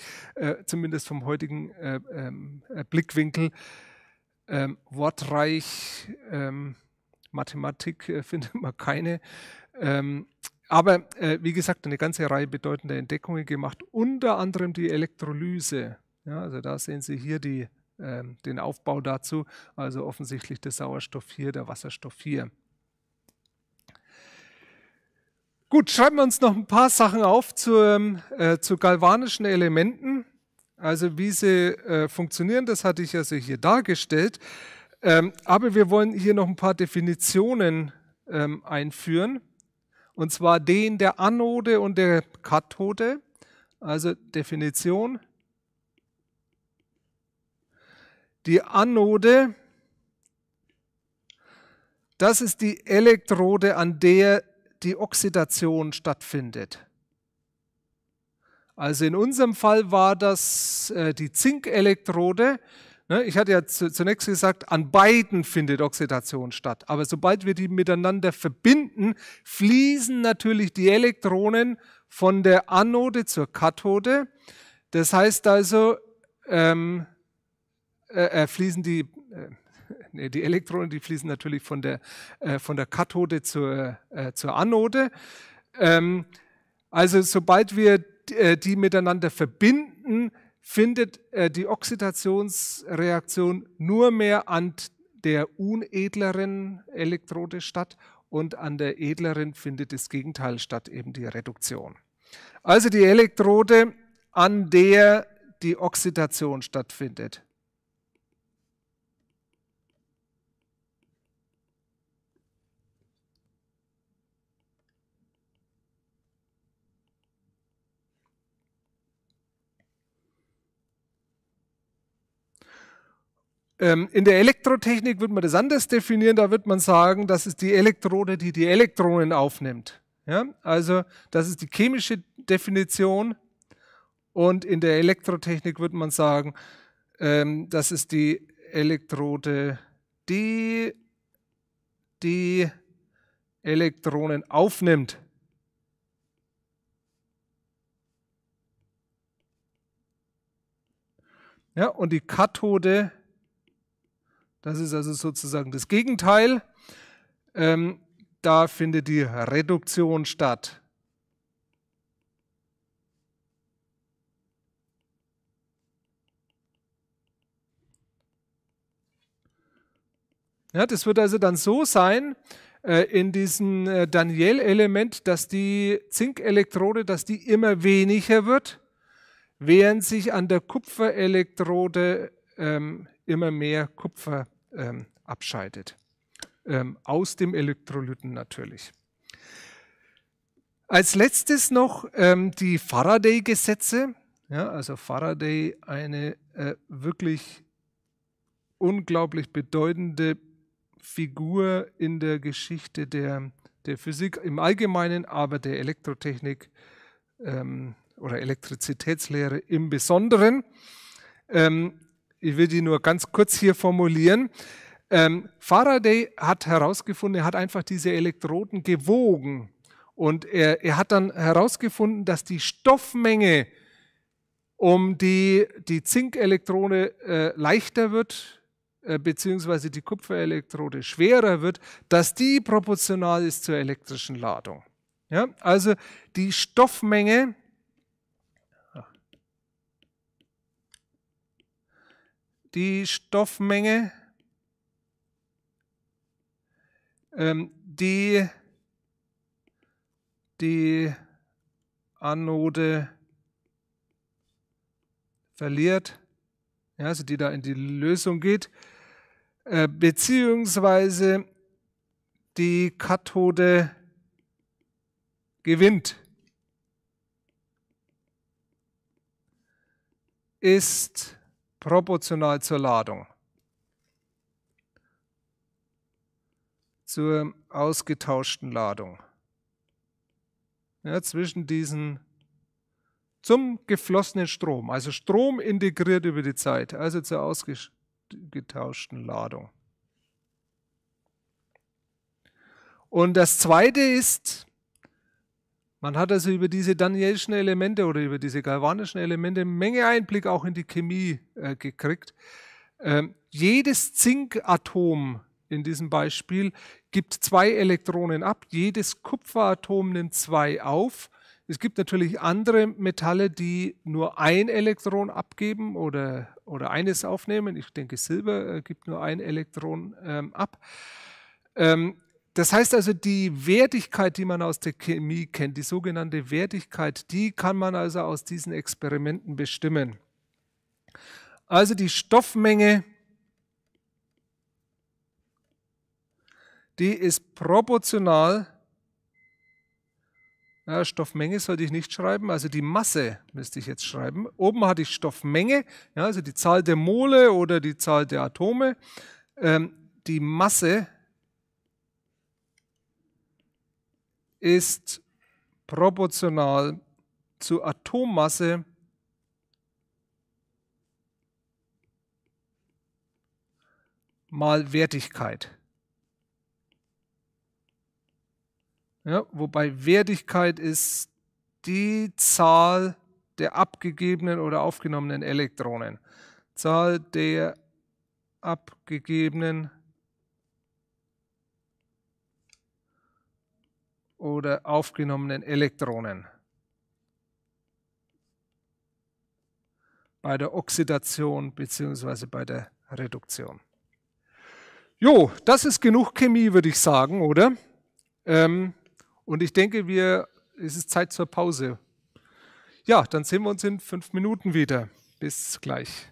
zumindest vom heutigen ähm, Blickwinkel. Ähm, wortreich, ähm, Mathematik [laughs] findet man keine. Aber äh, wie gesagt, eine ganze Reihe bedeutender Entdeckungen gemacht, unter anderem die Elektrolyse. Ja, also da sehen Sie hier die, äh, den Aufbau dazu, also offensichtlich der Sauerstoff hier, der Wasserstoff hier. Gut, schreiben wir uns noch ein paar Sachen auf zu, äh, zu galvanischen Elementen. Also wie sie äh, funktionieren, das hatte ich also hier dargestellt. Ähm, aber wir wollen hier noch ein paar Definitionen ähm, einführen und zwar den der Anode und der Kathode. Also Definition. Die Anode, das ist die Elektrode, an der die Oxidation stattfindet. Also in unserem Fall war das äh, die Zinkelektrode. Ne, ich hatte ja zunächst gesagt, an beiden findet Oxidation statt. Aber sobald wir die miteinander verbinden, fließen natürlich die Elektronen von der Anode zur Kathode. Das heißt also, ähm, äh, äh, fließen die, äh, nee, die Elektronen, die fließen natürlich von der, äh, von der Kathode zur, äh, zur Anode. Ähm, also sobald wir äh, die miteinander verbinden, findet die Oxidationsreaktion nur mehr an der unedleren Elektrode statt und an der edleren findet das Gegenteil statt, eben die Reduktion. Also die Elektrode, an der die Oxidation stattfindet. Ähm, in der Elektrotechnik wird man das anders definieren. Da wird man sagen, das ist die Elektrode, die die Elektronen aufnimmt. Ja? Also das ist die chemische Definition. Und in der Elektrotechnik würde man sagen, ähm, das ist die Elektrode, die die Elektronen aufnimmt. Ja, und die Kathode das ist also sozusagen das Gegenteil. Ähm, da findet die Reduktion statt. Ja, das wird also dann so sein äh, in diesem äh, Daniel-Element, dass die Zinkelektrode, dass die immer weniger wird, während sich an der Kupferelektrode ähm, immer mehr Kupfer ähm, abscheidet. Ähm, aus dem Elektrolyten natürlich. Als letztes noch ähm, die Faraday-Gesetze. Ja, also Faraday, eine äh, wirklich unglaublich bedeutende Figur in der Geschichte der, der Physik im Allgemeinen, aber der Elektrotechnik ähm, oder Elektrizitätslehre im Besonderen. Ähm, ich will die nur ganz kurz hier formulieren. Ähm, Faraday hat herausgefunden, er hat einfach diese Elektroden gewogen und er, er hat dann herausgefunden, dass die Stoffmenge um die, die Zinkelektrone äh, leichter wird, äh, beziehungsweise die Kupferelektrode schwerer wird, dass die proportional ist zur elektrischen Ladung. Ja, also die Stoffmenge die Stoffmenge, ähm, die die Anode verliert, ja, also die da in die Lösung geht, äh, beziehungsweise die Kathode gewinnt, ist proportional zur Ladung. Zur ausgetauschten Ladung. Ja, zwischen diesen zum geflossenen Strom, also Strom integriert über die Zeit, also zur ausgetauschten Ladung. Und das zweite ist, man hat also über diese Danielschen Elemente oder über diese galvanischen Elemente eine Menge Einblick auch in die Chemie äh, gekriegt. Ähm, jedes Zinkatom in diesem Beispiel gibt zwei Elektronen ab, jedes Kupferatom nimmt zwei auf. Es gibt natürlich andere Metalle, die nur ein Elektron abgeben oder, oder eines aufnehmen. Ich denke, Silber äh, gibt nur ein Elektron ähm, ab. Ähm, das heißt also, die Wertigkeit, die man aus der Chemie kennt, die sogenannte Wertigkeit, die kann man also aus diesen Experimenten bestimmen. Also die Stoffmenge, die ist proportional, ja, Stoffmenge sollte ich nicht schreiben, also die Masse müsste ich jetzt schreiben. Oben hatte ich Stoffmenge, ja, also die Zahl der Mole oder die Zahl der Atome. Ähm, die Masse ist proportional zur Atommasse mal Wertigkeit. Ja, wobei Wertigkeit ist die Zahl der abgegebenen oder aufgenommenen Elektronen. Zahl der abgegebenen oder aufgenommenen Elektronen. Bei der Oxidation bzw. bei der Reduktion. Jo, das ist genug Chemie, würde ich sagen, oder? Ähm, und ich denke, wir, es ist Zeit zur Pause. Ja, dann sehen wir uns in fünf Minuten wieder. Bis gleich.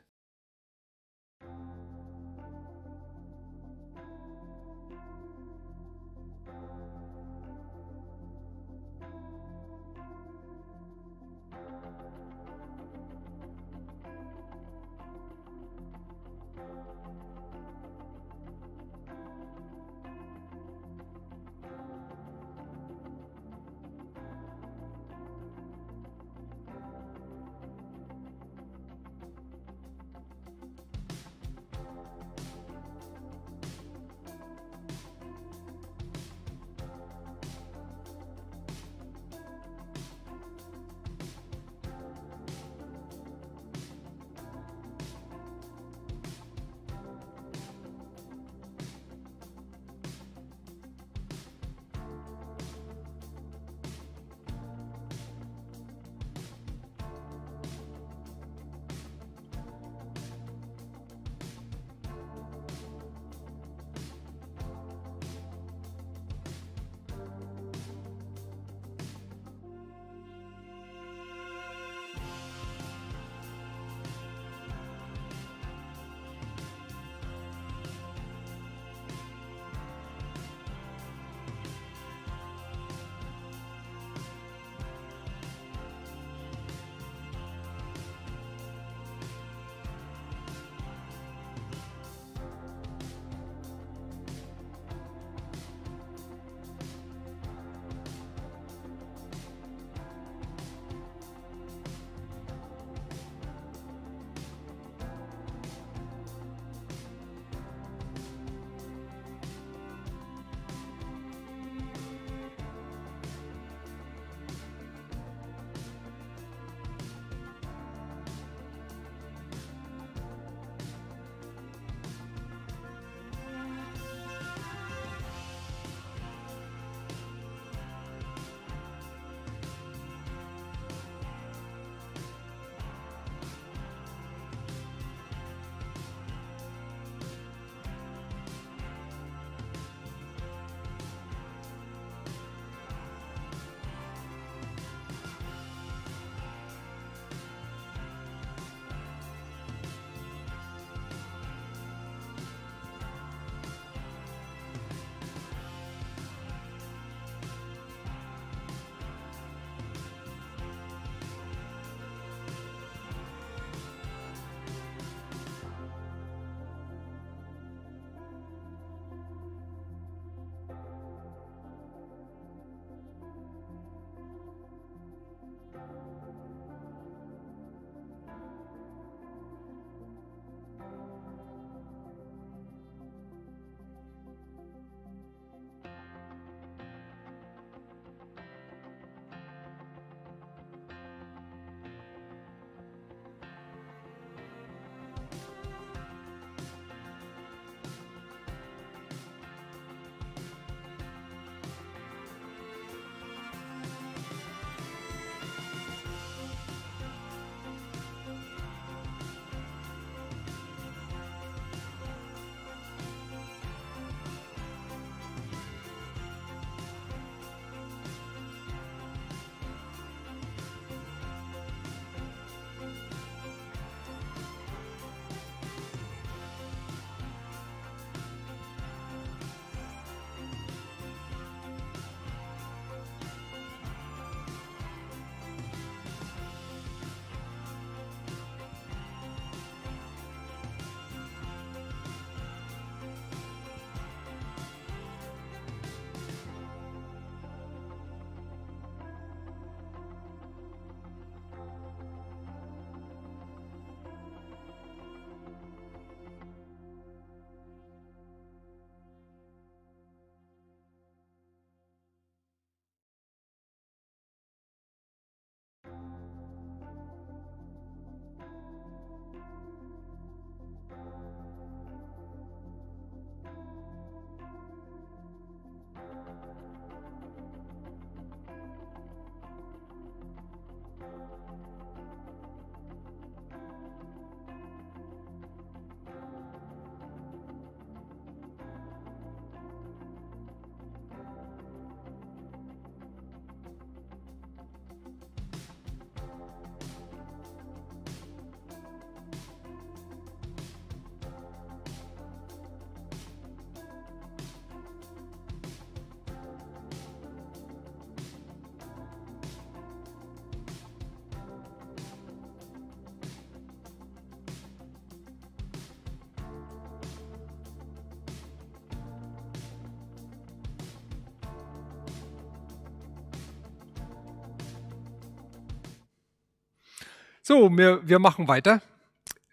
So, wir, wir machen weiter.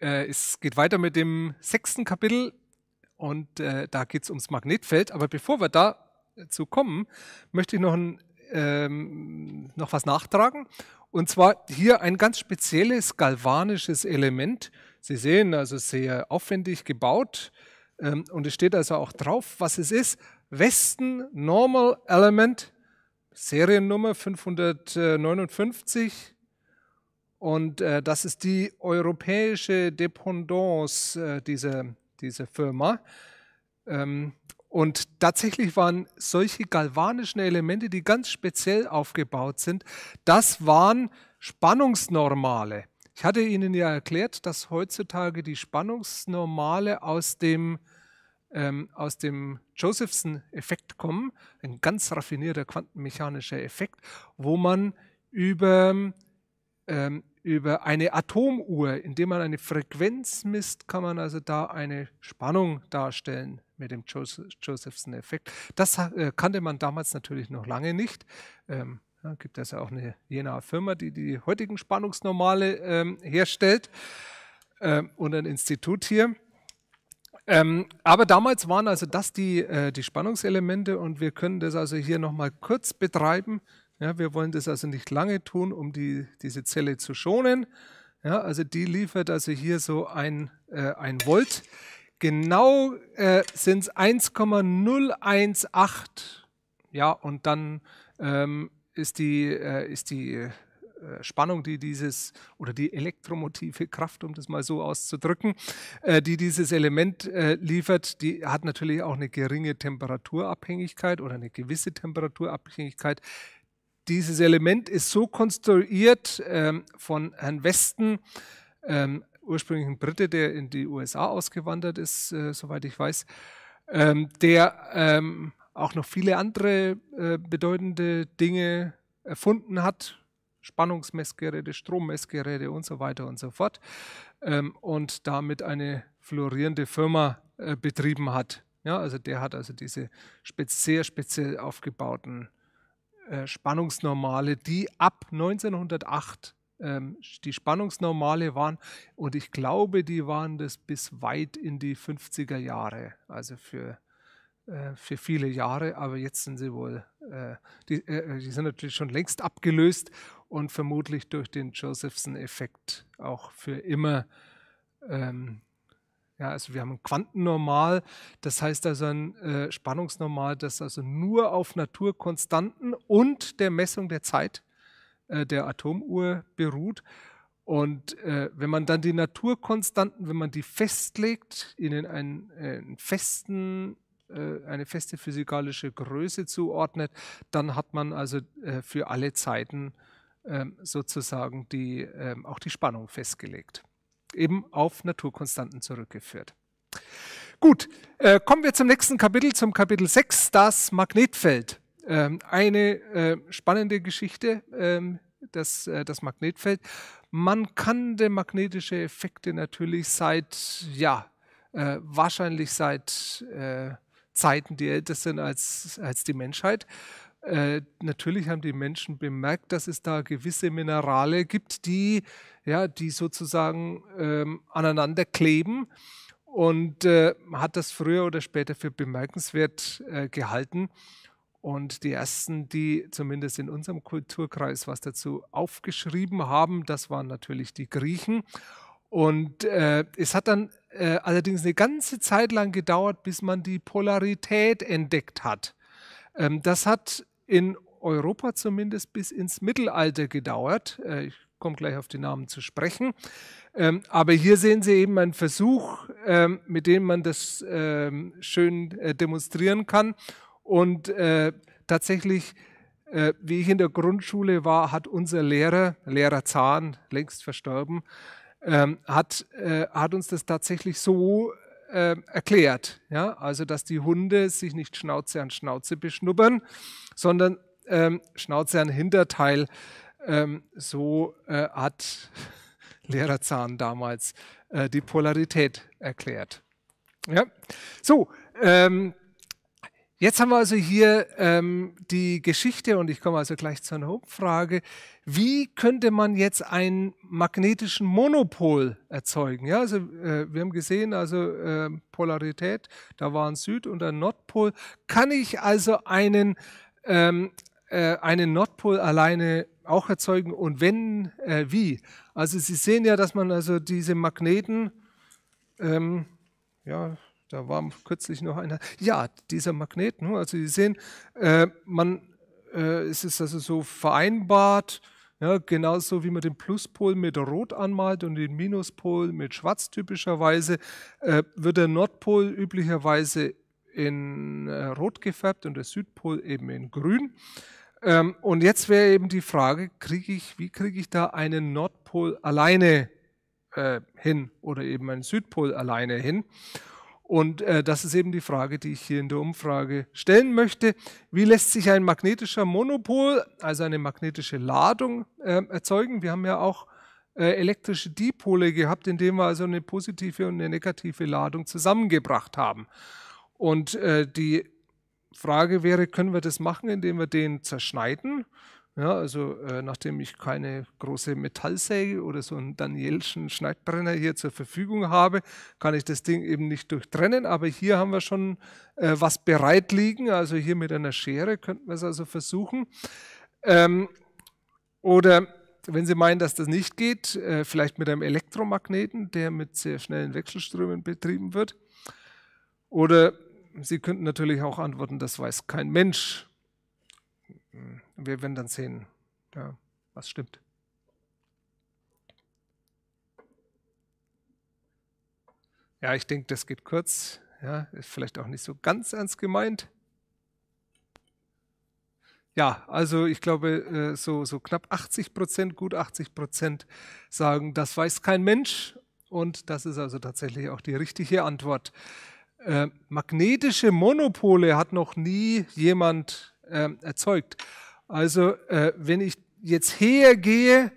Äh, es geht weiter mit dem sechsten Kapitel und äh, da geht es ums Magnetfeld. Aber bevor wir dazu kommen, möchte ich noch, ein, ähm, noch was nachtragen. Und zwar hier ein ganz spezielles galvanisches Element. Sie sehen also sehr aufwendig gebaut ähm, und es steht also auch drauf, was es ist. Westen Normal Element, Seriennummer 559 und äh, das ist die europäische Dependance äh, dieser, dieser Firma. Ähm, und tatsächlich waren solche galvanischen Elemente, die ganz speziell aufgebaut sind, das waren Spannungsnormale. Ich hatte Ihnen ja erklärt, dass heutzutage die Spannungsnormale aus dem, ähm, aus dem Josephson-Effekt kommen, ein ganz raffinierter quantenmechanischer Effekt, wo man über ähm, über eine Atomuhr, indem man eine Frequenz misst, kann man also da eine Spannung darstellen mit dem Josephson-Effekt. Das äh, kannte man damals natürlich noch lange nicht. Ähm, ja, gibt es ja auch eine jener Firma, die die heutigen Spannungsnormale ähm, herstellt ähm, und ein Institut hier. Ähm, aber damals waren also das die, äh, die Spannungselemente und wir können das also hier nochmal kurz betreiben. Ja, wir wollen das also nicht lange tun, um die, diese Zelle zu schonen. Ja, also die liefert also hier so ein, äh, ein Volt. Genau äh, sind es 1,018. Ja, und dann ähm, ist die, äh, ist die äh, Spannung, die dieses oder die elektromotive Kraft, um das mal so auszudrücken, äh, die dieses Element äh, liefert, die hat natürlich auch eine geringe Temperaturabhängigkeit oder eine gewisse Temperaturabhängigkeit dieses Element ist so konstruiert ähm, von Herrn Westen, ähm, ursprünglich ein Brite, der in die USA ausgewandert ist, äh, soweit ich weiß, ähm, der ähm, auch noch viele andere äh, bedeutende Dinge erfunden hat, Spannungsmessgeräte, Strommessgeräte und so weiter und so fort, ähm, und damit eine florierende Firma äh, betrieben hat. Ja, also der hat also diese spe sehr speziell aufgebauten äh, Spannungsnormale, die ab 1908 ähm, die Spannungsnormale waren. Und ich glaube, die waren das bis weit in die 50er Jahre, also für, äh, für viele Jahre. Aber jetzt sind sie wohl, äh, die, äh, die sind natürlich schon längst abgelöst und vermutlich durch den Josephson-Effekt auch für immer ähm, ja, also wir haben ein Quantennormal, das heißt also ein äh, Spannungsnormal, das also nur auf Naturkonstanten und der Messung der Zeit äh, der Atomuhr beruht. Und äh, wenn man dann die Naturkonstanten, wenn man die festlegt, ihnen einen, einen festen, äh, eine feste physikalische Größe zuordnet, dann hat man also äh, für alle Zeiten ähm, sozusagen die, ähm, auch die Spannung festgelegt eben auf Naturkonstanten zurückgeführt. Gut, äh, kommen wir zum nächsten Kapitel, zum Kapitel 6, das Magnetfeld. Ähm, eine äh, spannende Geschichte, ähm, das, äh, das Magnetfeld. Man kannte magnetische Effekte natürlich seit, ja, äh, wahrscheinlich seit äh, Zeiten, die älter sind als, als die Menschheit. Äh, natürlich haben die Menschen bemerkt, dass es da gewisse Minerale gibt, die ja, die sozusagen ähm, aneinander kleben und äh, hat das früher oder später für bemerkenswert äh, gehalten. Und die ersten, die zumindest in unserem Kulturkreis was dazu aufgeschrieben haben, das waren natürlich die Griechen. Und äh, es hat dann äh, allerdings eine ganze Zeit lang gedauert, bis man die Polarität entdeckt hat. Ähm, das hat in Europa zumindest bis ins Mittelalter gedauert. Äh, ich komme gleich auf die Namen zu sprechen. Ähm, aber hier sehen Sie eben einen Versuch, ähm, mit dem man das ähm, schön äh, demonstrieren kann. Und äh, tatsächlich, wie ich in der Grundschule war, hat unser Lehrer, Lehrer Zahn, längst verstorben, hat, hat uns das tatsächlich so äh, erklärt. Ja? Also, dass die Hunde sich nicht Schnauze an Schnauze beschnuppern, sondern ähm, Schnauze an Hinterteil ähm, so äh, hat [laughs] Lehrer Zahn damals äh, die Polarität erklärt. Ja? So, ähm, Jetzt haben wir also hier ähm, die Geschichte und ich komme also gleich zu einer Hauptfrage. Wie könnte man jetzt einen magnetischen Monopol erzeugen? Ja, also äh, wir haben gesehen, also äh, Polarität, da war ein Süd- und ein Nordpol. Kann ich also einen, ähm, äh, einen Nordpol alleine auch erzeugen und wenn, äh, wie? Also Sie sehen ja, dass man also diese Magneten, ähm, ja, da war kürzlich noch einer. Ja, dieser Magnet. Ne? Also Sie sehen, äh, man, äh, es ist also so vereinbart, ja, genauso wie man den Pluspol mit Rot anmalt und den Minuspol mit Schwarz typischerweise, äh, wird der Nordpol üblicherweise in Rot gefärbt und der Südpol eben in Grün. Ähm, und jetzt wäre eben die Frage, krieg ich, wie kriege ich da einen Nordpol alleine hin oder eben einen Südpol alleine hin? Und äh, das ist eben die Frage, die ich hier in der Umfrage stellen möchte. Wie lässt sich ein magnetischer Monopol, also eine magnetische Ladung, äh, erzeugen? Wir haben ja auch äh, elektrische Dipole gehabt, indem wir also eine positive und eine negative Ladung zusammengebracht haben. Und äh, die Frage wäre, können wir das machen, indem wir den zerschneiden? Ja, also äh, nachdem ich keine große Metallsäge oder so einen Danielschen Schneidbrenner hier zur Verfügung habe, kann ich das Ding eben nicht durchtrennen. Aber hier haben wir schon äh, was bereit liegen. Also hier mit einer Schere könnten wir es also versuchen. Ähm, oder wenn Sie meinen, dass das nicht geht, äh, vielleicht mit einem Elektromagneten, der mit sehr schnellen Wechselströmen betrieben wird. Oder Sie könnten natürlich auch antworten, das weiß kein Mensch. Wir werden dann sehen, ja, was stimmt. Ja, ich denke, das geht kurz. Ja, ist vielleicht auch nicht so ganz ernst gemeint. Ja, also ich glaube, äh, so, so knapp 80 Prozent, gut 80 Prozent sagen, das weiß kein Mensch. Und das ist also tatsächlich auch die richtige Antwort. Äh, magnetische Monopole hat noch nie jemand äh, erzeugt. Also äh, wenn ich jetzt hergehe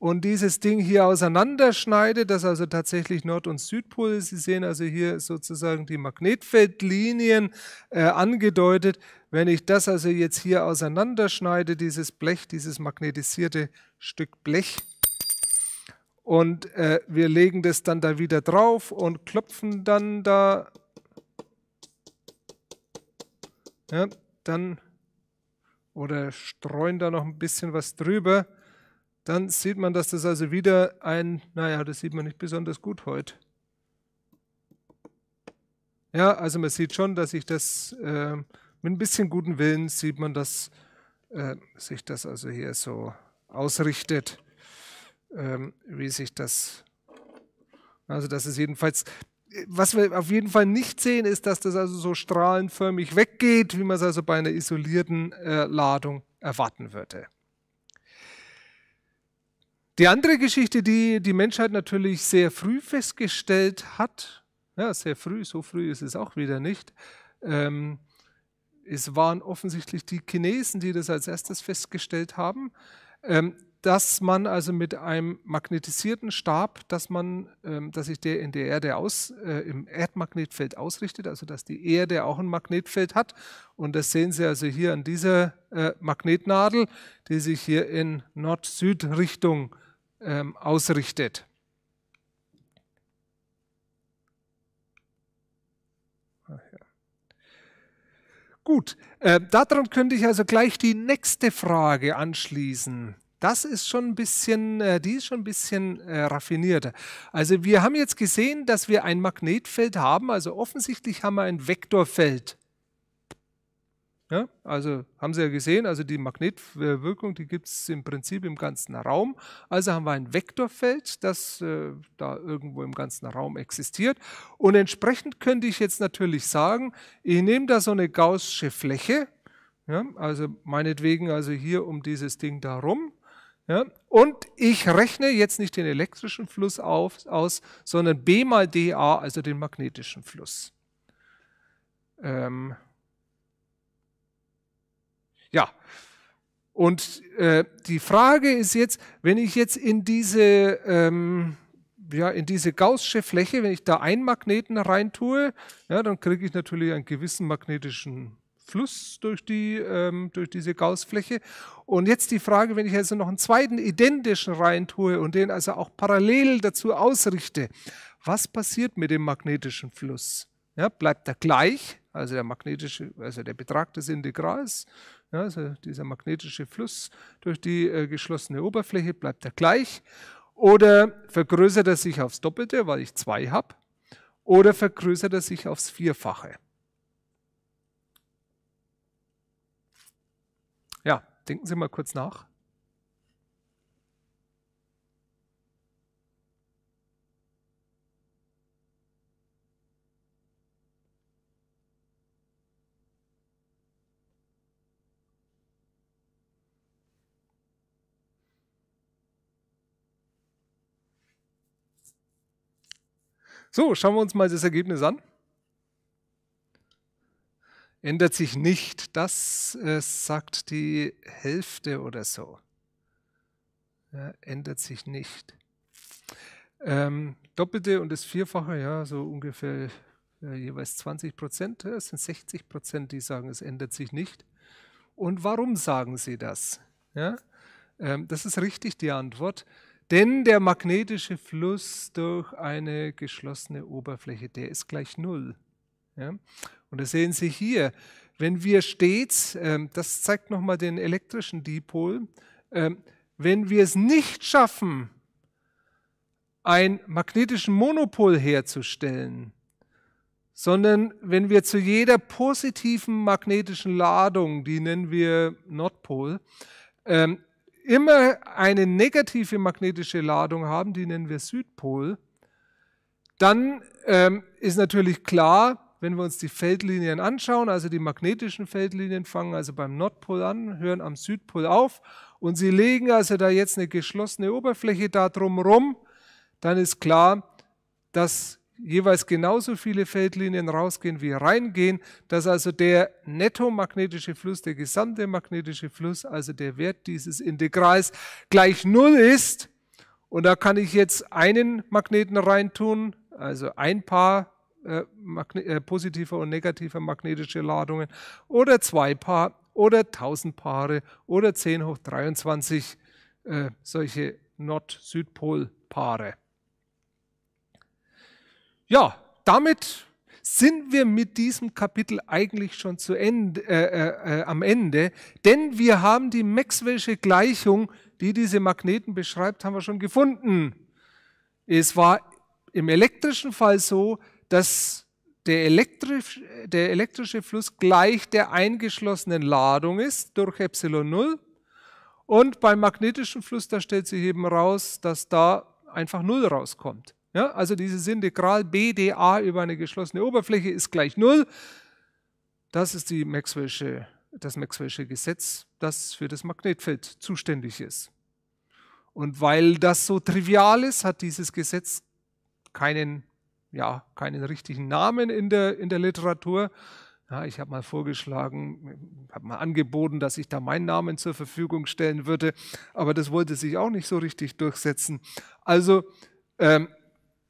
und dieses Ding hier auseinanderschneide, das also tatsächlich Nord- und Südpol ist, Sie sehen also hier sozusagen die Magnetfeldlinien äh, angedeutet. Wenn ich das also jetzt hier auseinanderschneide, dieses Blech, dieses magnetisierte Stück Blech, und äh, wir legen das dann da wieder drauf und klopfen dann da, ja, dann oder streuen da noch ein bisschen was drüber, dann sieht man, dass das also wieder ein, naja, das sieht man nicht besonders gut heute. Ja, also man sieht schon, dass sich das äh, mit ein bisschen guten Willen sieht man, dass äh, sich das also hier so ausrichtet, ähm, wie sich das, also das ist jedenfalls was wir auf jeden Fall nicht sehen, ist, dass das also so strahlenförmig weggeht, wie man es also bei einer isolierten äh, Ladung erwarten würde. Die andere Geschichte, die die Menschheit natürlich sehr früh festgestellt hat, ja, sehr früh, so früh ist es auch wieder nicht, ähm, es waren offensichtlich die Chinesen, die das als erstes festgestellt haben. Ähm, dass man also mit einem magnetisierten Stab, dass man, ähm, dass sich der in der Erde aus, äh, im Erdmagnetfeld ausrichtet, also dass die Erde auch ein Magnetfeld hat. Und das sehen Sie also hier an dieser äh, Magnetnadel, die sich hier in Nord-Süd-Richtung ähm, ausrichtet. Gut, äh, daran könnte ich also gleich die nächste Frage anschließen. Das ist schon ein bisschen, äh, die ist schon ein bisschen äh, raffinierter. Also wir haben jetzt gesehen, dass wir ein Magnetfeld haben, also offensichtlich haben wir ein Vektorfeld. Ja, also haben Sie ja gesehen, also die Magnetwirkung, die gibt es im Prinzip im ganzen Raum. Also haben wir ein Vektorfeld, das äh, da irgendwo im ganzen Raum existiert. Und entsprechend könnte ich jetzt natürlich sagen, ich nehme da so eine gaußsche Fläche, ja, also meinetwegen also hier um dieses Ding da rum, ja? Und ich rechne jetzt nicht den elektrischen Fluss auf, aus, sondern B mal dA, also den magnetischen Fluss. Ähm ja, und äh, die Frage ist jetzt, wenn ich jetzt in diese, ähm, ja, in diese gaußsche Fläche, wenn ich da einen Magneten reintue, ja, dann kriege ich natürlich einen gewissen magnetischen Fluss durch, die, ähm, durch diese Gaußfläche. Und jetzt die Frage, wenn ich also noch einen zweiten identischen rein tue und den also auch parallel dazu ausrichte, was passiert mit dem magnetischen Fluss? Ja, bleibt er gleich, also der magnetische, also der Betrag des Integrals, ja, also dieser magnetische Fluss durch die äh, geschlossene Oberfläche, bleibt er gleich? Oder vergrößert er sich aufs Doppelte, weil ich zwei habe? Oder vergrößert er sich aufs Vierfache? Ja, denken Sie mal kurz nach. So, schauen wir uns mal das Ergebnis an. Ändert sich nicht. Das äh, sagt die Hälfte oder so. Ja, ändert sich nicht. Ähm, Doppelte und das Vierfache, ja, so ungefähr ja, jeweils 20 Prozent. Es sind 60 Prozent, die sagen, es ändert sich nicht. Und warum sagen sie das? Ja, ähm, das ist richtig die Antwort. Denn der magnetische Fluss durch eine geschlossene Oberfläche, der ist gleich Null. Ja? Und das sehen Sie hier. Wenn wir stets, ähm, das zeigt nochmal den elektrischen Dipol, ähm, wenn wir es nicht schaffen, einen magnetischen Monopol herzustellen, sondern wenn wir zu jeder positiven magnetischen Ladung, die nennen wir Nordpol, ähm, immer eine negative magnetische Ladung haben, die nennen wir Südpol, dann ist natürlich klar, wenn wir uns die Feldlinien anschauen, also die magnetischen Feldlinien fangen also beim Nordpol an, hören am Südpol auf und sie legen also da jetzt eine geschlossene Oberfläche da drumherum, dann ist klar, dass jeweils genauso viele Feldlinien rausgehen wie reingehen, dass also der nettomagnetische Fluss, der gesamte magnetische Fluss, also der Wert dieses Integrals gleich Null ist. Und da kann ich jetzt einen Magneten reintun, also ein Paar äh, äh, positiver und negativer magnetische Ladungen oder zwei Paar oder 1000 Paare oder 10 hoch 23 äh, solche Nord-Südpol-Paare. Ja, damit sind wir mit diesem Kapitel eigentlich schon zu Ende, äh, äh, äh, am Ende, denn wir haben die Maxwell'sche Gleichung, die diese Magneten beschreibt, haben wir schon gefunden. Es war im elektrischen Fall so, dass der, elektrisch, der elektrische Fluss gleich der eingeschlossenen Ladung ist durch Epsilon 0 und beim magnetischen Fluss, da stellt sich eben raus, dass da einfach 0 rauskommt. Ja, also dieses Integral BdA über eine geschlossene Oberfläche ist gleich Null. Das ist die Maxwell'sche, das Maxwell'sche Gesetz, das für das Magnetfeld zuständig ist. Und weil das so trivial ist, hat dieses Gesetz keinen, ja, keinen richtigen Namen in der, in der Literatur. Ja, ich habe mal vorgeschlagen, habe mal angeboten, dass ich da meinen Namen zur Verfügung stellen würde, aber das wollte sich auch nicht so richtig durchsetzen. Also ähm,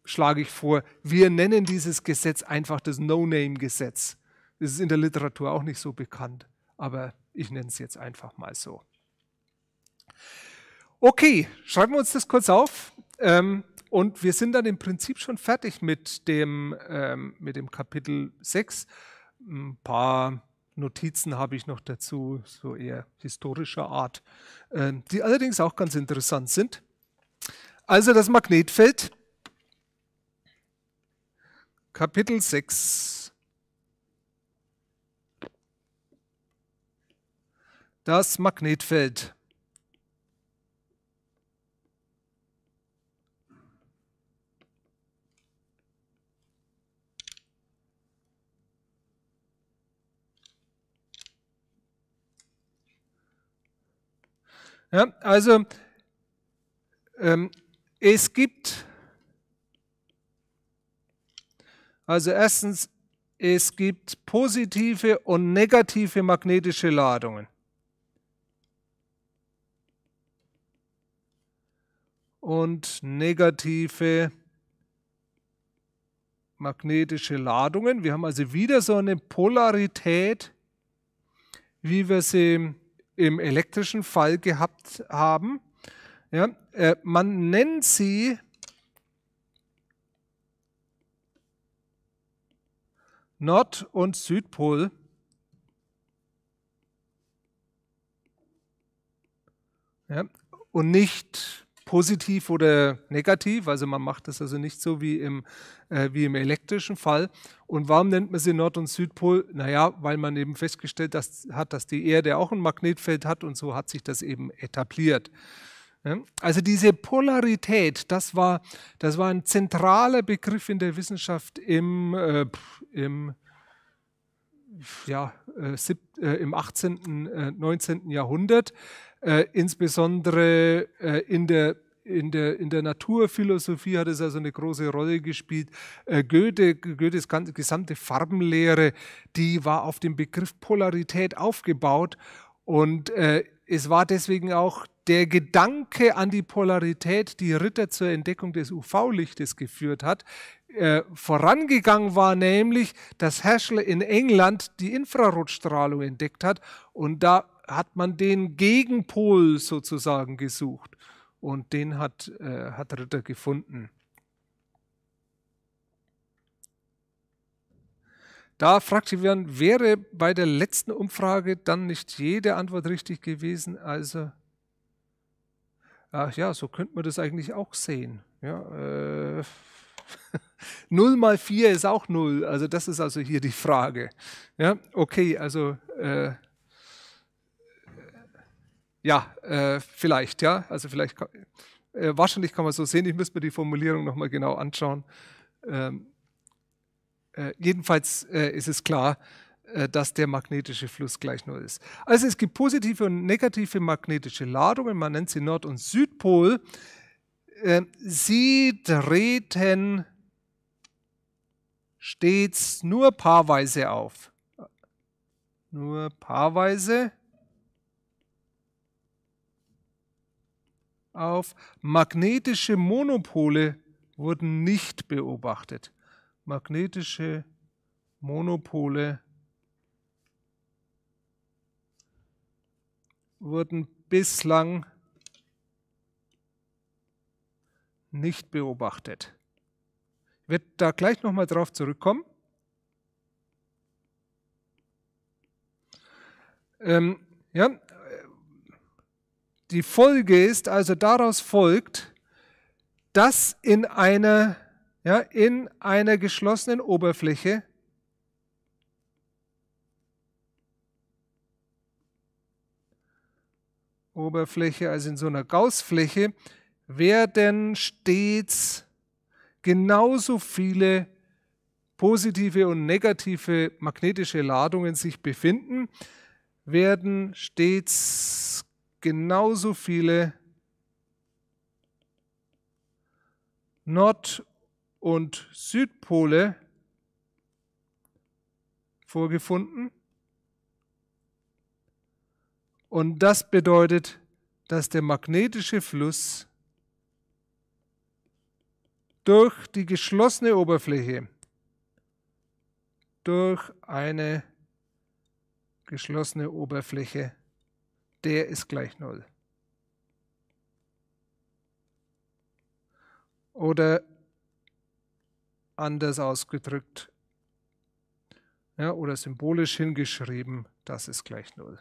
schlage ich vor, wir nennen dieses Gesetz einfach das No-Name-Gesetz. Das ist in der Literatur auch nicht so bekannt, aber ich nenne es jetzt einfach mal so. Okay, schreiben wir uns das kurz auf. Ähm, und wir sind dann im Prinzip schon fertig mit dem, ähm, mit dem Kapitel 6. Ein paar Notizen habe ich noch dazu, so eher historischer Art, äh, die allerdings auch ganz interessant sind. Also das Magnetfeld Kapitel 6. Das Magnetfeld. Ja, also ähm, es gibt Also erstens, es gibt positive und negative magnetische Ladungen. Und negative magnetische Ladungen. Wir haben also wieder so eine Polarität wie wir sie im elektrischen Fall gehabt haben. Ja, äh, man nennt sie Nord- und Südpol. Ja, und nicht positiv oder negativ, also man macht das also nicht so wie im, äh, wie im elektrischen Fall. Und warum nennt man sie Nord- und Südpol? Naja, weil man eben festgestellt dass, hat, dass die Erde auch ein Magnetfeld hat und so hat sich das eben etabliert. Also diese Polarität, das war, das war ein zentraler Begriff in der Wissenschaft im, äh, im ja, äh, sieb, äh, im 18., äh, 19. Jahrhundert äh, insbesondere äh, in der in der, in der Naturphilosophie hat es also eine große Rolle gespielt. Äh, Goethe, Goethes gesamte Farbenlehre, die war auf dem Begriff Polarität aufgebaut. Und äh, es war deswegen auch der Gedanke an die Polarität, die Ritter zur Entdeckung des UV-Lichtes geführt hat. Äh, vorangegangen war nämlich, dass Herschel in England die Infrarotstrahlung entdeckt hat und da hat man den Gegenpol sozusagen gesucht und den hat, äh, hat Ritter gefunden. Da fragt sich, wäre bei der letzten Umfrage dann nicht jede Antwort richtig gewesen? Also, ach ja, so könnte man das eigentlich auch sehen. Ja, äh, [laughs] 0 mal 4 ist auch 0. Also das ist also hier die Frage. Ja, okay, also äh, ja, äh, vielleicht, ja. Also vielleicht, äh, wahrscheinlich kann man so sehen. Ich müsste mir die Formulierung nochmal genau anschauen. Ähm, äh, jedenfalls äh, ist es klar, äh, dass der magnetische Fluss gleich null ist. Also es gibt positive und negative magnetische Ladungen. Man nennt sie Nord- und Südpol. Ähm, sie treten stets nur paarweise auf. Nur paarweise auf. Magnetische Monopole wurden nicht beobachtet. Magnetische Monopole wurden bislang nicht beobachtet. Ich werde da gleich nochmal drauf zurückkommen. Ähm, ja, die Folge ist, also daraus folgt, dass in einer, ja, in einer geschlossenen Oberfläche Oberfläche, also in so einer Gaußfläche, werden stets genauso viele positive und negative magnetische Ladungen sich befinden, werden stets genauso viele Nord- und Südpole vorgefunden. Und das bedeutet, dass der magnetische Fluss durch die geschlossene Oberfläche, durch eine geschlossene Oberfläche der ist gleich 0. Oder anders ausgedrückt, ja, oder symbolisch hingeschrieben, das ist gleich 0.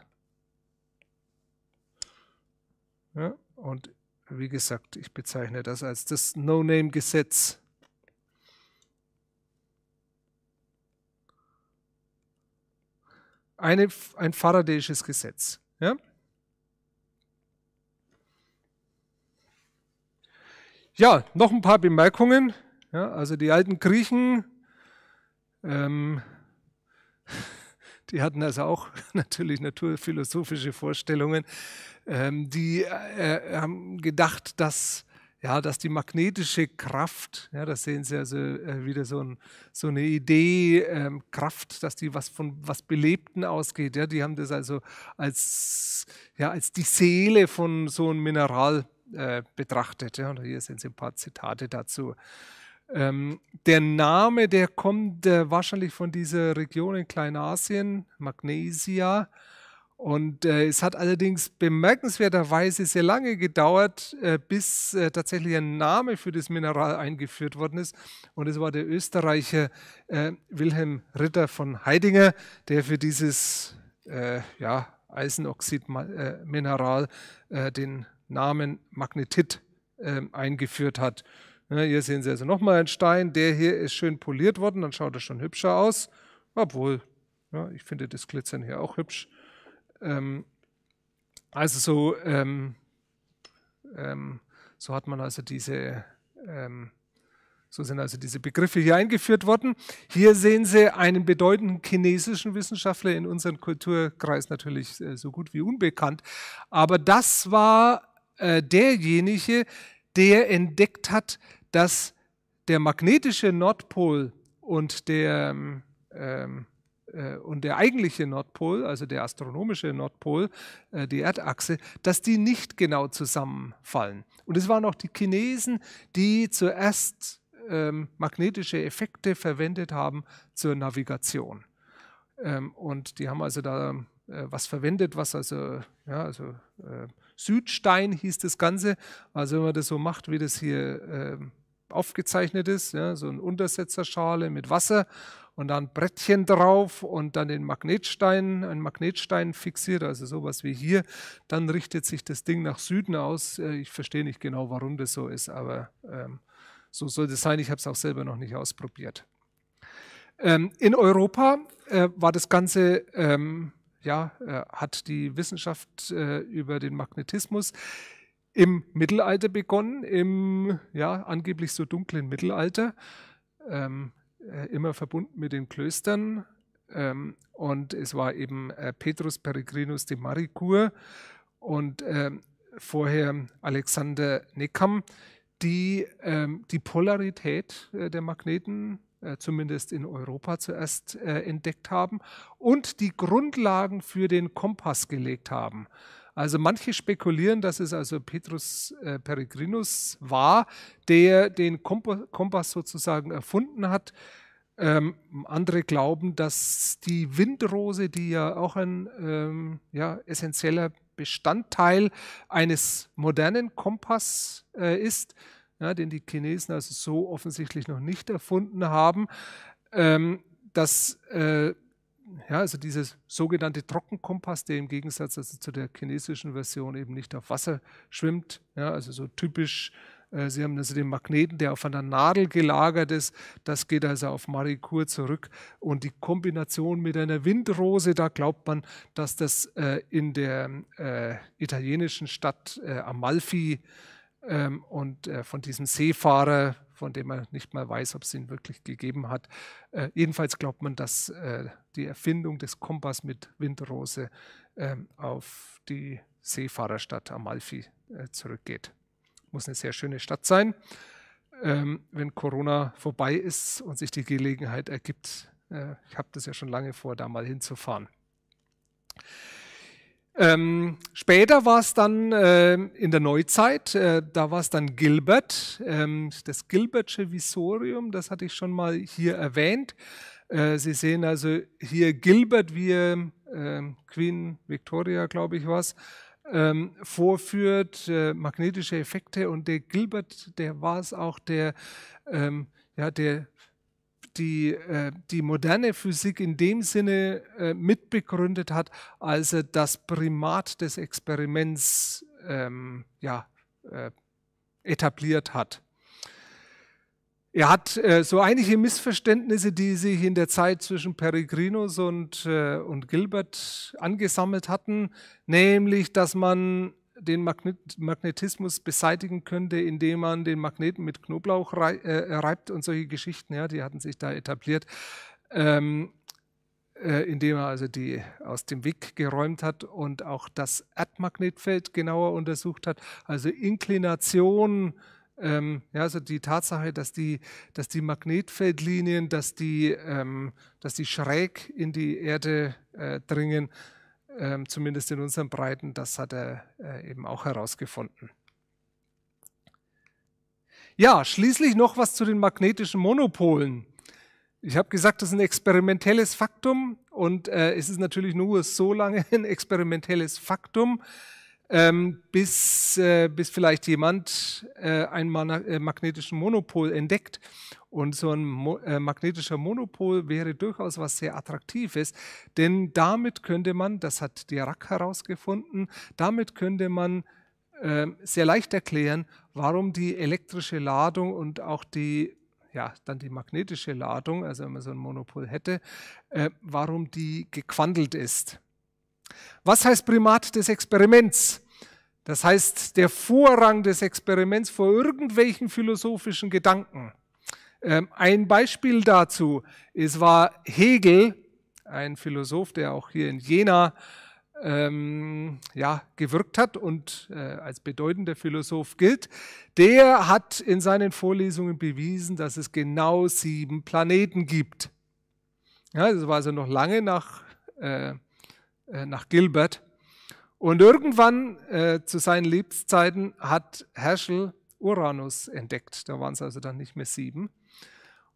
Ja, und wie gesagt, ich bezeichne das als das No-Name-Gesetz. Ein Faradayisches Gesetz. Ja? Ja, noch ein paar Bemerkungen. Ja, also die alten Griechen, ähm, [laughs] die hatten also auch [laughs] natürlich naturphilosophische Vorstellungen. Ähm, die äh, haben gedacht, dass, ja, dass die magnetische Kraft, ja, das sehen Sie also äh, wieder so, ein, so eine Idee, ähm, Kraft, dass die was von was Belebten ausgeht. Ja, die haben das also als, ja, als die Seele von so einem Mineral äh, betrachtet. Ja, und hier sind ein paar Zitate dazu. Ähm, der Name, der kommt äh, wahrscheinlich von dieser Region in Kleinasien, Magnesia. Und äh, es hat allerdings bemerkenswerterweise sehr lange gedauert, äh, bis äh, tatsächlich ein Name für das Mineral eingeführt worden ist. Und es war der Österreicher äh, Wilhelm Ritter von Heidinger, der für dieses äh, ja, Eisenoxid-Mineral den Namen Magnetit ähm, eingeführt hat. Ja, hier sehen Sie also nochmal einen Stein. Der hier ist schön poliert worden, dann schaut er schon hübscher aus. Obwohl, ja, ich finde das Glitzern hier auch hübsch. Ähm, also so, ähm, ähm, so hat man also diese, ähm, so sind also diese Begriffe hier eingeführt worden. Hier sehen Sie einen bedeutenden chinesischen Wissenschaftler in unserem Kulturkreis natürlich äh, so gut wie unbekannt. Aber das war äh, derjenige, der entdeckt hat, dass der magnetische Nordpol und der ähm, äh, und der eigentliche Nordpol, also der astronomische Nordpol, äh, die Erdachse, dass die nicht genau zusammenfallen. Und es waren auch die Chinesen, die zuerst ähm, magnetische Effekte verwendet haben zur Navigation. Ähm, und die haben also da äh, was verwendet, was also, ja, also äh, Südstein hieß das Ganze. Also wenn man das so macht, wie das hier äh, aufgezeichnet ist, ja, so eine Untersetzerschale mit Wasser und dann Brettchen drauf und dann den Magnetstein, einen Magnetstein fixiert, also sowas wie hier, dann richtet sich das Ding nach Süden aus. Äh, ich verstehe nicht genau, warum das so ist, aber ähm, so soll das sein. Ich habe es auch selber noch nicht ausprobiert. Ähm, in Europa äh, war das Ganze, ähm, ja, äh, hat die Wissenschaft äh, über den Magnetismus im Mittelalter begonnen, im ja, angeblich so dunklen Mittelalter. Ähm, äh, immer verbunden mit den Klöstern. Ähm, und es war eben äh, Petrus Peregrinus de Maricourt und ähm, vorher Alexander Neckam, die ähm, die Polarität äh, der Magneten zumindest in Europa zuerst entdeckt haben und die Grundlagen für den Kompass gelegt haben. Also manche spekulieren, dass es also Petrus äh, Peregrinus war, der den Kompass sozusagen erfunden hat. Ähm, andere glauben, dass die Windrose, die ja auch ein ähm, ja, essentieller Bestandteil eines modernen Kompass äh, ist, ja, den die Chinesen also so offensichtlich noch nicht erfunden haben, ähm, dass äh, ja, also dieses sogenannte Trockenkompass, der im Gegensatz also zu der chinesischen Version eben nicht auf Wasser schwimmt, ja, also so typisch, äh, Sie haben also den Magneten, der auf einer Nadel gelagert ist, das geht also auf Maricourt zurück. Und die Kombination mit einer Windrose, da glaubt man, dass das äh, in der äh, italienischen Stadt äh, Amalfi ähm, und äh, von diesem Seefahrer von dem man nicht mal weiß, ob es ihn wirklich gegeben hat. Äh, jedenfalls glaubt man, dass äh, die Erfindung des Kompass mit Windrose äh, auf die Seefahrerstadt Amalfi äh, zurückgeht. Muss eine sehr schöne Stadt sein. Ähm, wenn Corona vorbei ist und sich die Gelegenheit ergibt, äh, ich habe das ja schon lange vor, da mal hinzufahren. Ähm, später war es dann äh, in der Neuzeit, äh, da war es dann Gilbert, ähm, das Gilbertsche Visorium, das hatte ich schon mal hier erwähnt. Äh, Sie sehen also hier Gilbert, wie ähm, Queen Victoria, glaube ich, was ähm, vorführt, äh, magnetische Effekte und der Gilbert, der war es auch, der, ähm, ja, der die, äh, die moderne Physik in dem Sinne äh, mitbegründet hat, als er das Primat des Experiments ähm, ja, äh, etabliert hat. Er hat äh, so einige Missverständnisse, die sich in der Zeit zwischen Peregrinus und, und Gilbert angesammelt hatten, nämlich, dass man den Magnetismus beseitigen könnte, indem man den Magneten mit Knoblauch rei äh, reibt und solche Geschichten, ja, die hatten sich da etabliert, ähm, äh, indem er also die aus dem Weg geräumt hat und auch das Erdmagnetfeld genauer untersucht hat, also Inklination, ähm, ja, also die Tatsache, dass die, dass die Magnetfeldlinien, dass die, ähm, dass die schräg in die Erde äh, dringen, ähm, zumindest in unseren Breiten, das hat er äh, eben auch herausgefunden. Ja, schließlich noch was zu den magnetischen Monopolen. Ich habe gesagt, das ist ein experimentelles Faktum und äh, es ist natürlich nur so lange [laughs] ein experimentelles Faktum, ähm, bis, äh, bis vielleicht jemand äh, einen äh, magnetischen Monopol entdeckt. Und so ein Mo äh, magnetischer Monopol wäre durchaus was sehr Attraktives, denn damit könnte man, das hat Dirac herausgefunden, damit könnte man ähm, sehr leicht erklären, warum die elektrische Ladung und auch die ja, dann die magnetische Ladung, also wenn man so ein Monopol hätte, äh, warum die gequandelt ist. Was heißt Primat des Experiments? Das heißt, der Vorrang des Experiments vor irgendwelchen philosophischen Gedanken. Ähm, ein Beispiel dazu, es war Hegel, ein Philosoph, der auch hier in Jena ähm, ja, gewirkt hat und äh, als bedeutender Philosoph gilt, der hat in seinen Vorlesungen bewiesen, dass es genau sieben Planeten gibt. Ja, das war also noch lange nach, äh, äh, nach Gilbert. Und irgendwann äh, zu seinen Lebenszeiten hat Herschel Uranus entdeckt. Da waren es also dann nicht mehr sieben.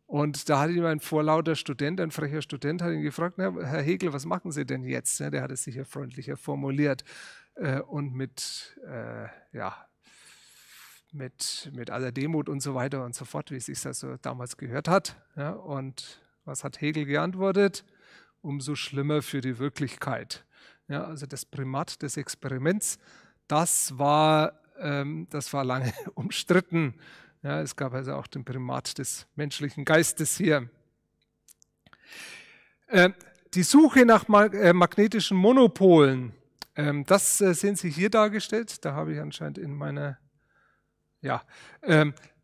Und da hat ihn ein vorlauter Student, ein frecher Student, hat ihn gefragt, Herr Hegel, was machen Sie denn jetzt? Der hat es sicher freundlicher formuliert äh, und mit, äh, ja, mit, mit aller Demut und so weiter und so fort, wie es sich also damals gehört hat. Ja, und was hat Hegel geantwortet? Umso schlimmer für die Wirklichkeit. Ja, also das Primat des Experiments, das war, ähm, das war lange [laughs] umstritten. Ja, es gab also auch den Primat des menschlichen Geistes hier. Äh, die Suche nach mag äh, magnetischen Monopolen, ähm, das äh, sehen Sie hier dargestellt. Da habe ich anscheinend in meiner, ja, ähm, äh,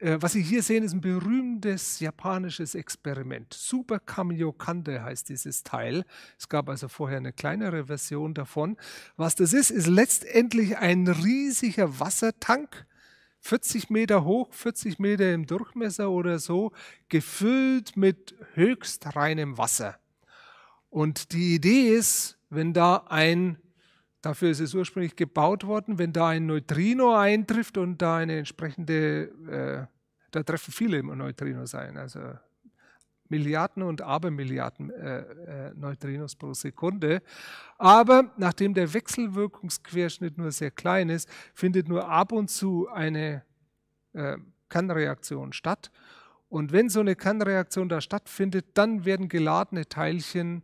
was Sie hier sehen, ist ein berühmtes japanisches Experiment. Super Kamiokande heißt dieses Teil. Es gab also vorher eine kleinere Version davon. Was das ist, ist letztendlich ein riesiger Wassertank, 40 Meter hoch, 40 Meter im Durchmesser oder so, gefüllt mit höchst reinem Wasser. Und die Idee ist, wenn da ein, dafür ist es ursprünglich gebaut worden, wenn da ein Neutrino eintrifft und da eine entsprechende, äh, da treffen viele Neutrinos ein, also Milliarden und Abermilliarden äh, äh, Neutrinos pro Sekunde. Aber nachdem der Wechselwirkungsquerschnitt nur sehr klein ist, findet nur ab und zu eine äh, Kernreaktion statt. Und wenn so eine Kernreaktion da stattfindet, dann werden geladene Teilchen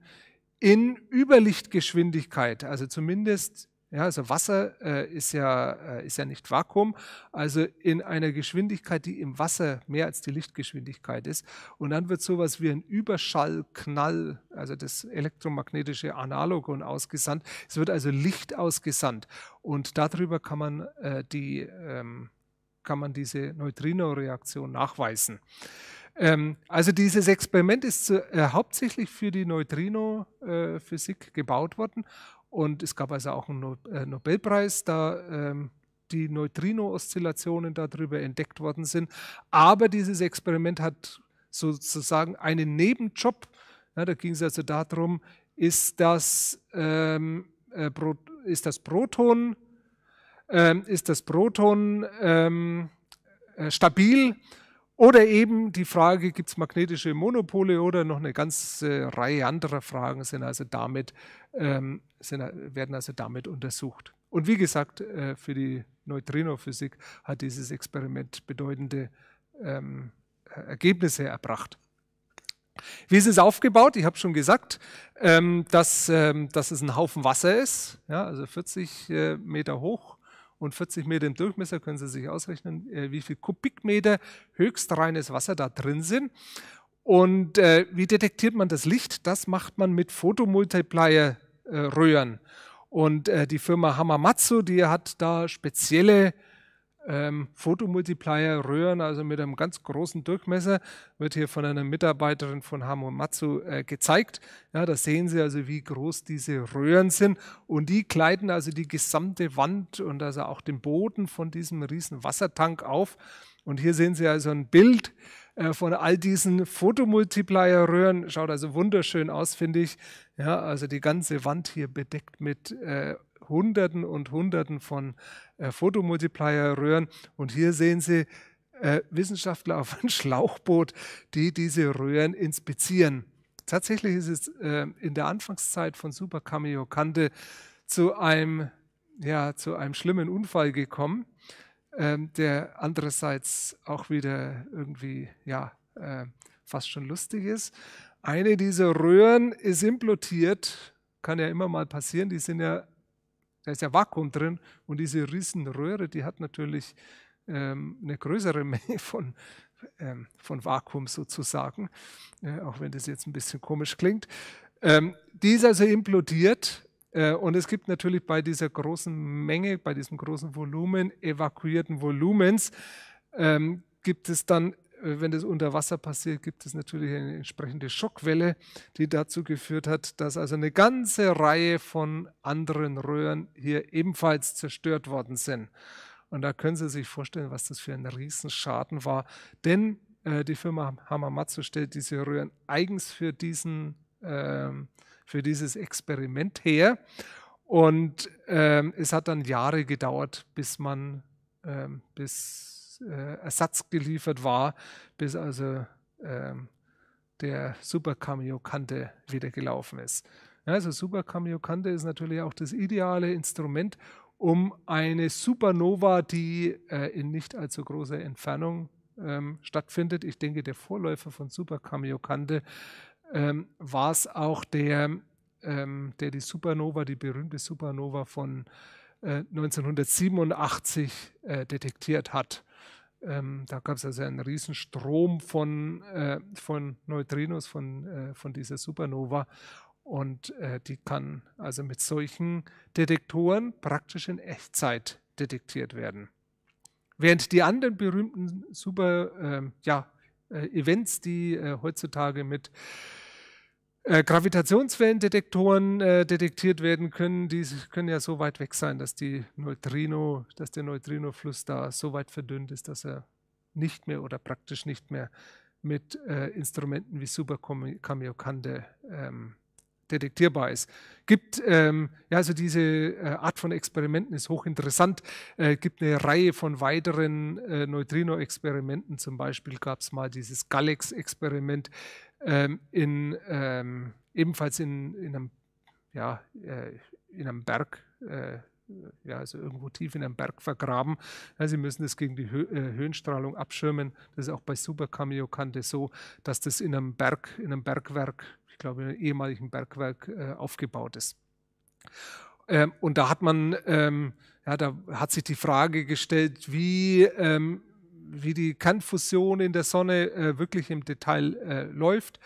in Überlichtgeschwindigkeit, also zumindest ja, also Wasser äh, ist, ja, äh, ist ja nicht Vakuum, also in einer Geschwindigkeit, die im Wasser mehr als die Lichtgeschwindigkeit ist. Und dann wird sowas wie ein Überschallknall, also das elektromagnetische Analogon ausgesandt. Es wird also Licht ausgesandt. Und darüber kann man, äh, die, ähm, kann man diese Neutrino-Reaktion nachweisen. Ähm, also dieses Experiment ist äh, hauptsächlich für die Neutrino-Physik äh, gebaut worden und es gab also auch einen äh, Nobelpreis, da ähm, die Neutrino-Oszillationen darüber entdeckt worden sind. Aber dieses Experiment hat sozusagen einen Nebenjob. Ja, da ging es also darum, ist das, ähm, äh, ist das Proton, ähm, ist das Proton ähm, äh, stabil oder eben die Frage, gibt es magnetische Monopole oder noch eine ganze Reihe anderer Fragen sind also damit, ähm, sind, werden also damit untersucht. Und wie gesagt, äh, für die Neutrinophysik hat dieses Experiment bedeutende ähm, Ergebnisse erbracht. Wie ist es aufgebaut? Ich habe schon gesagt, ähm, dass, ähm, dass es ein Haufen Wasser ist, ja, also 40 äh, Meter hoch und 40 Meter im Durchmesser, können Sie sich ausrechnen, äh, wie viel Kubikmeter höchst reines Wasser da drin sind. Und äh, wie detektiert man das Licht? Das macht man mit Photomultiplier-Röhren. Und äh, die Firma Hamamatsu, die hat da spezielle ähm, Fotomultiplier-Röhren, also mit einem ganz großen Durchmesser, wird hier von einer Mitarbeiterin von Hamamatsu äh, gezeigt. Ja, da sehen Sie also, wie groß diese Röhren sind und die kleiden also die gesamte Wand und also auch den Boden von diesem riesen Wassertank auf. Und hier sehen Sie also ein Bild äh, von all diesen Fotomultiplier-Röhren. Schaut also wunderschön aus, finde ich. Ja, also die ganze Wand hier bedeckt mit äh, Hunderten und Hunderten von äh, Fotomultiplier-Röhren. Und hier sehen Sie äh, Wissenschaftler auf ein [laughs] Schlauchboot, die diese Röhren inspizieren. Tatsächlich ist es äh, in der Anfangszeit von Super Kamiokande zu einem, ja, zu einem schlimmen Unfall gekommen, ähm, der andererseits auch wieder irgendwie ja, äh, fast schon lustig ist. Eine dieser Röhren ist implodiert, kann ja immer mal passieren, die sind ja, da ist ja Vakuum drin und diese Riesenröhre, die hat natürlich ähm, eine größere [laughs] Menge von, ähm, von Vakuum sozusagen, äh, auch wenn das jetzt ein bisschen komisch klingt. Ähm, die ist also implodiert äh, und es gibt natürlich bei dieser großen Menge, bei diesem großen Volumen, evakuierten Volumens, ähm, gibt es dann wenn das unter Wasser passiert, gibt es natürlich eine entsprechende Schockwelle, die dazu geführt hat, dass also eine ganze Reihe von anderen Röhren hier ebenfalls zerstört worden sind. Und da können Sie sich vorstellen, was das für ein Riesenschaden war. Denn äh, die Firma Hamamatsu stellt diese Röhren eigens für, diesen, äh, für dieses Experiment her. Und äh, es hat dann Jahre gedauert, bis man, ähm, bis äh, Ersatz geliefert war, bis also ähm, der Super Cameo Kante wieder gelaufen ist. Ja, also Super Cameo Kante ist natürlich auch das ideale Instrument, um eine Supernova, die äh, in nicht allzu großer Entfernung ähm, stattfindet. Ich denke, der Vorläufer von Super Cameo Kante ähm, war es auch der, ähm, der die Supernova, die berühmte Supernova von 1987 äh, äh, detektiert hat. Ähm, da gab es also einen riesen Strom von, äh, von Neutrinos, von, äh, von dieser Supernova. Und äh, die kann also mit solchen Detektoren praktisch in Echtzeit detektiert werden. Während die anderen berühmten Super ähm, ja, äh, die äh, heutzutage mit äh, Gravitationswellendetektoren äh, detektiert werden können, die können ja so weit weg sein, dass die Neutrino, dass der Neutrinofluss da so weit verdünnt ist, dass er nicht mehr oder praktisch nicht mehr mit äh, Instrumenten wie Super Kamiokande ähm, detektierbar ist. Gibt, ähm, ja, also diese äh, Art von Experimenten ist hochinteressant. Äh, gibt eine Reihe von weiteren äh, Neutrino-Experimenten. Zum Beispiel gab es mal dieses Galex-Experiment, ähm, in, ähm, ebenfalls in, in, einem, ja, äh, in einem Berg, äh, ja, also irgendwo tief in einem Berg vergraben. Ja, Sie müssen das gegen die Hö äh, Höhenstrahlung abschirmen. Das ist auch bei Super Kante so, dass das in einem Berg, in einem Bergwerk, ich glaube in einem ehemaligen Bergwerk äh, aufgebaut ist. Ähm, und da hat man, ähm, ja, da hat sich die Frage gestellt, wie ähm, wie die Kantfusion in der Sonne äh, wirklich im Detail äh, läuft.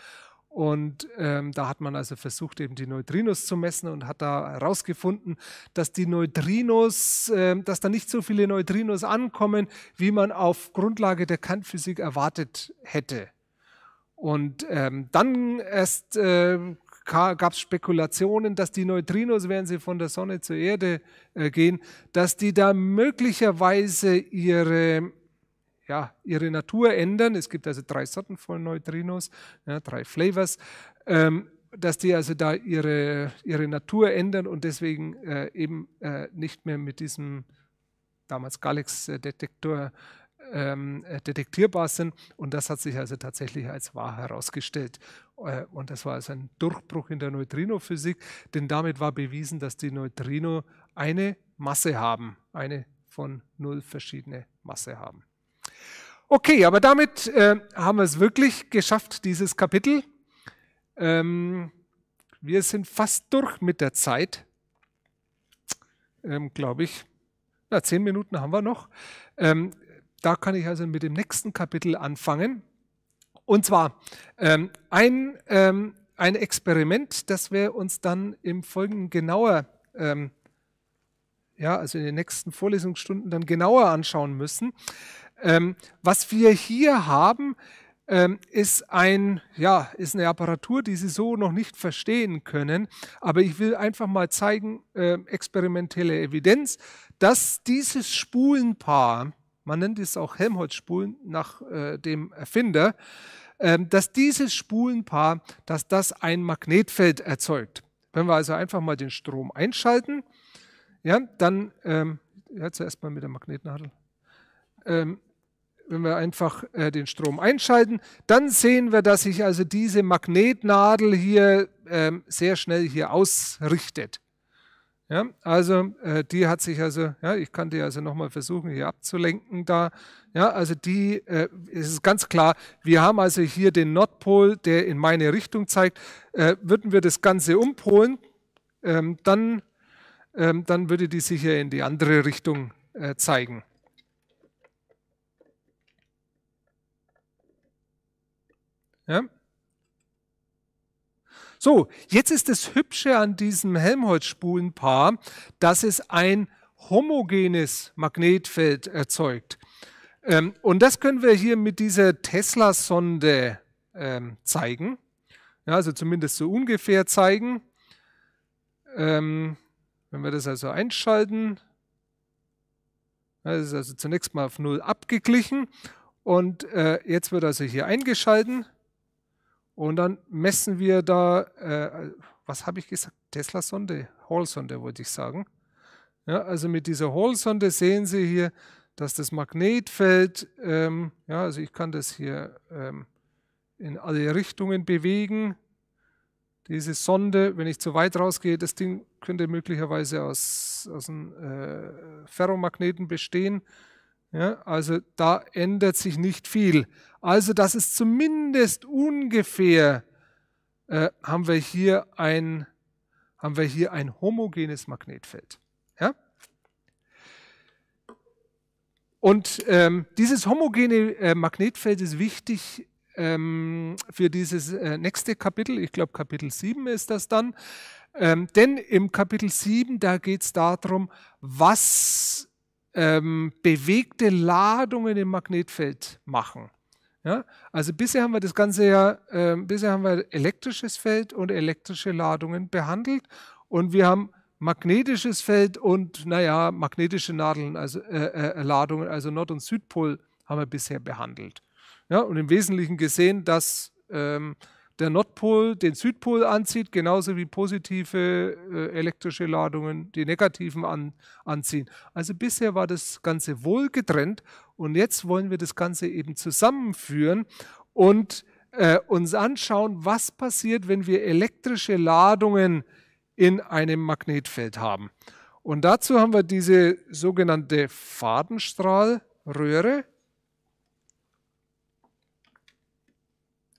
Und ähm, da hat man also versucht, eben die Neutrinos zu messen und hat da herausgefunden, dass die Neutrinos, äh, dass da nicht so viele Neutrinos ankommen, wie man auf Grundlage der Kantphysik erwartet hätte. Und ähm, dann erst äh, gab es Spekulationen, dass die Neutrinos, während sie von der Sonne zur Erde äh, gehen, dass die da möglicherweise ihre ja, ihre Natur ändern. Es gibt also drei Sorten von Neutrinos, ja, drei Flavors, ähm, dass die also da ihre, ihre Natur ändern und deswegen äh, eben äh, nicht mehr mit diesem damals Galax-Detektor ähm, äh, detektierbar sind. Und das hat sich also tatsächlich als wahr herausgestellt. Äh, und das war also ein Durchbruch in der Neutrinophysik, denn damit war bewiesen, dass die Neutrino eine Masse haben, eine von null verschiedene Masse haben. Okay, aber damit äh, haben wir es wirklich geschafft, dieses Kapitel. Ähm, wir sind fast durch mit der Zeit, ähm, glaube ich. Ja, zehn Minuten haben wir noch. Ähm, da kann ich also mit dem nächsten Kapitel anfangen. Und zwar ähm, ein, ähm, ein Experiment, das wir uns dann im Folgenden genauer ähm, ja, also in den nächsten Vorlesungsstunden dann genauer anschauen müssen. Ähm, was wir hier haben, ähm, ist, ein, ja, ist eine Apparatur, die Sie so noch nicht verstehen können. Aber ich will einfach mal zeigen, äh, experimentelle Evidenz, dass dieses Spulenpaar, man nennt es auch Helmholtz-Spulen nach äh, dem Erfinder, äh, dass dieses Spulenpaar, dass das ein Magnetfeld erzeugt. Wenn wir also einfach mal den Strom einschalten, ja, dann, ähm, ja, zuerst mal mit der Magnetnadel, ähm, wenn wir einfach äh, den Strom einschalten, dann sehen wir, dass sich also diese Magnetnadel hier ähm, sehr schnell hier ausrichtet. Ja, also äh, die hat sich also, ja, ich kann die also nochmal versuchen hier abzulenken da. Ja, also die, äh, es ist ganz klar, wir haben also hier den Nordpol, der in meine Richtung zeigt. Äh, würden wir das Ganze umpolen, ähm, dann, ähm, dann würde die sicher in die andere Richtung äh, zeigen. Ja? So, jetzt ist das Hübsche an diesem Helmholtz-Spulenpaar, dass es ein homogenes Magnetfeld erzeugt. Ähm, und das können wir hier mit dieser Tesla-Sonde ähm, zeigen. Ja, also zumindest so ungefähr zeigen. Ähm, wenn wir das also einschalten, das ist also zunächst mal auf 0 abgeglichen und äh, jetzt wird also hier eingeschalten. Und dann messen wir da, äh, was habe ich gesagt? Tesla-Sonde? Hall-Sonde wollte ich sagen. Ja, also mit dieser Hall-Sonde sehen Sie hier, dass das Magnetfeld, ähm, ja, also ich kann das hier ähm, in alle Richtungen bewegen. Diese Sonde, wenn ich zu weit rausgehe, das Ding könnte möglicherweise aus, aus einem äh, Ferromagneten bestehen. Ja, also da ändert sich nicht viel. Also das ist zumindest ungefähr, äh, haben, wir hier ein, haben wir hier ein homogenes Magnetfeld. Ja? Und ähm, dieses homogene äh, Magnetfeld ist wichtig ähm, für dieses äh, nächste Kapitel. Ich glaube, Kapitel 7 ist das dann. Ähm, denn im Kapitel 7, da geht es darum, was ähm, bewegte Ladungen im Magnetfeld machen. Ja? Also bisher haben wir das Ganze ja, äh, bisher haben wir elektrisches Feld und elektrische Ladungen behandelt und wir haben magnetisches Feld und naja, magnetische Nadeln, also äh, äh, Ladungen, also Nord- und Südpol haben wir bisher behandelt. Ja, und im Wesentlichen gesehen, dass ähm, der Nordpol den Südpol anzieht, genauso wie positive äh, elektrische Ladungen die negativen an, anziehen. Also bisher war das Ganze wohl getrennt und jetzt wollen wir das Ganze eben zusammenführen und äh, uns anschauen, was passiert, wenn wir elektrische Ladungen in einem Magnetfeld haben. Und dazu haben wir diese sogenannte Fadenstrahlröhre.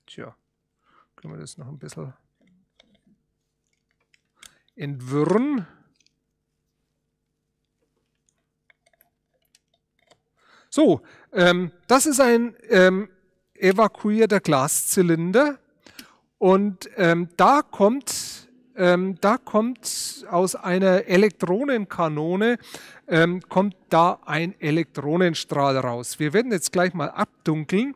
Tja. Können wir das noch ein bisschen entwirren. So, ähm, das ist ein ähm, evakuierter Glaszylinder und ähm, da kommt ähm, da kommt aus einer Elektronenkanone ähm, kommt da ein Elektronenstrahl raus. Wir werden jetzt gleich mal abdunkeln.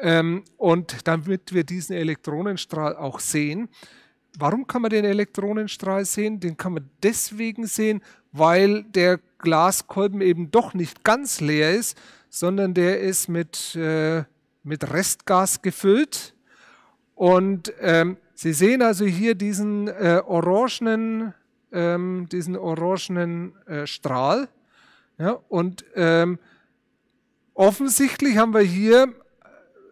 Ähm, und damit wir diesen Elektronenstrahl auch sehen, warum kann man den Elektronenstrahl sehen? Den kann man deswegen sehen, weil der Glaskolben eben doch nicht ganz leer ist, sondern der ist mit, äh, mit Restgas gefüllt. Und ähm, Sie sehen also hier diesen äh, orangenen, ähm, diesen orangenen äh, Strahl. Ja, und ähm, offensichtlich haben wir hier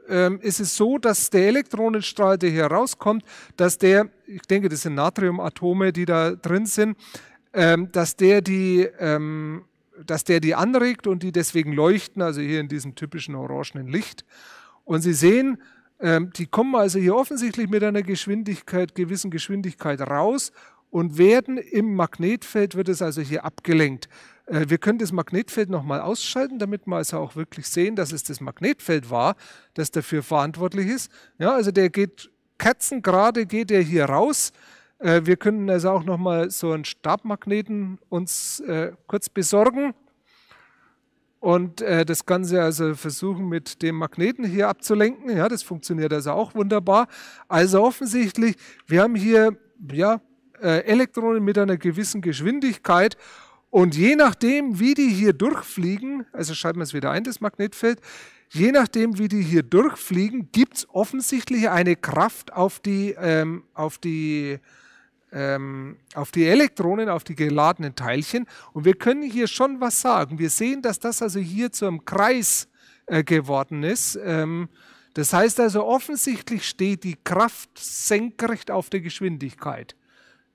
ähm, ist es so, dass der Elektronenstrahl, der hier rauskommt, dass der, ich denke, das sind Natriumatome, die da drin sind, ähm, dass der die ähm, dass der die anregt und die deswegen leuchten, also hier in diesem typischen orangenen Licht. Und Sie sehen, ähm, die kommen also hier offensichtlich mit einer Geschwindigkeit, gewissen Geschwindigkeit raus und werden im Magnetfeld, wird es also hier abgelenkt. Äh, wir können das Magnetfeld nochmal ausschalten, damit wir also auch wirklich sehen, dass es das Magnetfeld war, das dafür verantwortlich ist. Ja, also der geht kerzengerade, geht er hier raus. Äh, wir können also auch nochmal so einen Stabmagneten uns äh, kurz besorgen und äh, das Ganze also versuchen mit dem Magneten hier abzulenken. Ja, das funktioniert also auch wunderbar. Also offensichtlich, wir haben hier ja, äh, Elektronen mit einer gewissen Geschwindigkeit und je nachdem, wie die hier durchfliegen, also schalten wir es wieder ein, das Magnetfeld, je nachdem, wie die hier durchfliegen, gibt es offensichtlich eine Kraft auf die, ähm, auf, die, ähm, auf die Elektronen, auf die geladenen Teilchen. Und wir können hier schon was sagen. Wir sehen, dass das also hier zu einem Kreis äh, geworden ist. Ähm, das heißt also, offensichtlich steht die Kraft senkrecht auf der Geschwindigkeit.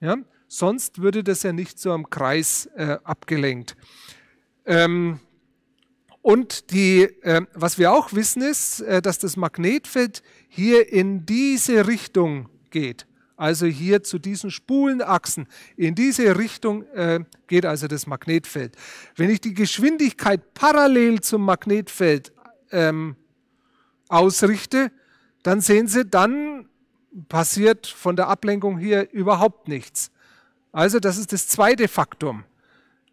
Ja? Sonst würde das ja nicht so am Kreis äh, abgelenkt. Ähm, und die, äh, was wir auch wissen ist, äh, dass das Magnetfeld hier in diese Richtung geht. Also hier zu diesen Spulenachsen. In diese Richtung äh, geht also das Magnetfeld. Wenn ich die Geschwindigkeit parallel zum Magnetfeld ähm, ausrichte, dann sehen Sie, dann passiert von der Ablenkung hier überhaupt nichts. Also das ist das zweite Faktum.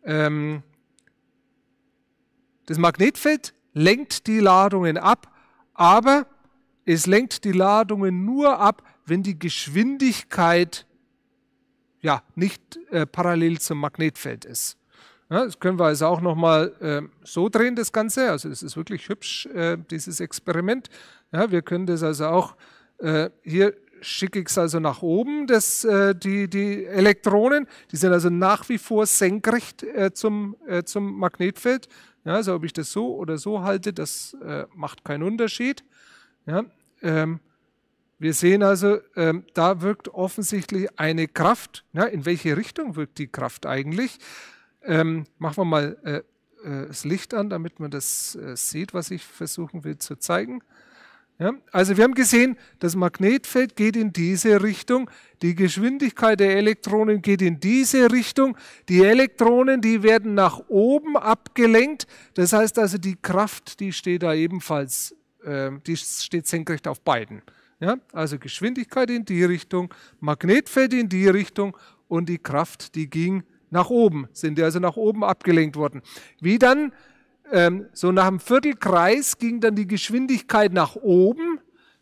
Ähm, das Magnetfeld lenkt die Ladungen ab, aber es lenkt die Ladungen nur ab, wenn die Geschwindigkeit ja, nicht äh, parallel zum Magnetfeld ist. Ja, das können wir also auch nochmal äh, so drehen, das Ganze. Also es ist wirklich hübsch, äh, dieses Experiment. Ja, wir können das also auch, äh, hier schicke ich es also nach oben, das, äh, die, die Elektronen, die sind also nach wie vor senkrecht äh, zum, äh, zum Magnetfeld. Ja, also ob ich das so oder so halte, das macht keinen Unterschied. Ja, ähm, wir sehen also, ähm, da wirkt offensichtlich eine Kraft. Ja, in welche Richtung wirkt die Kraft eigentlich? Ähm, machen wir mal äh, äh, das Licht an, damit man das äh, sieht, was ich versuchen will zu zeigen. Ja, also wir haben gesehen, das Magnetfeld geht in diese Richtung, die Geschwindigkeit der Elektronen geht in diese Richtung, die Elektronen, die werden nach oben abgelenkt, das heißt also die Kraft, die steht da ebenfalls, äh, die steht senkrecht auf beiden. Ja, also Geschwindigkeit in die Richtung, Magnetfeld in die Richtung und die Kraft, die ging nach oben, sind die also nach oben abgelenkt worden. Wie dann, ähm, so nach einem Viertelkreis ging dann die Geschwindigkeit nach oben,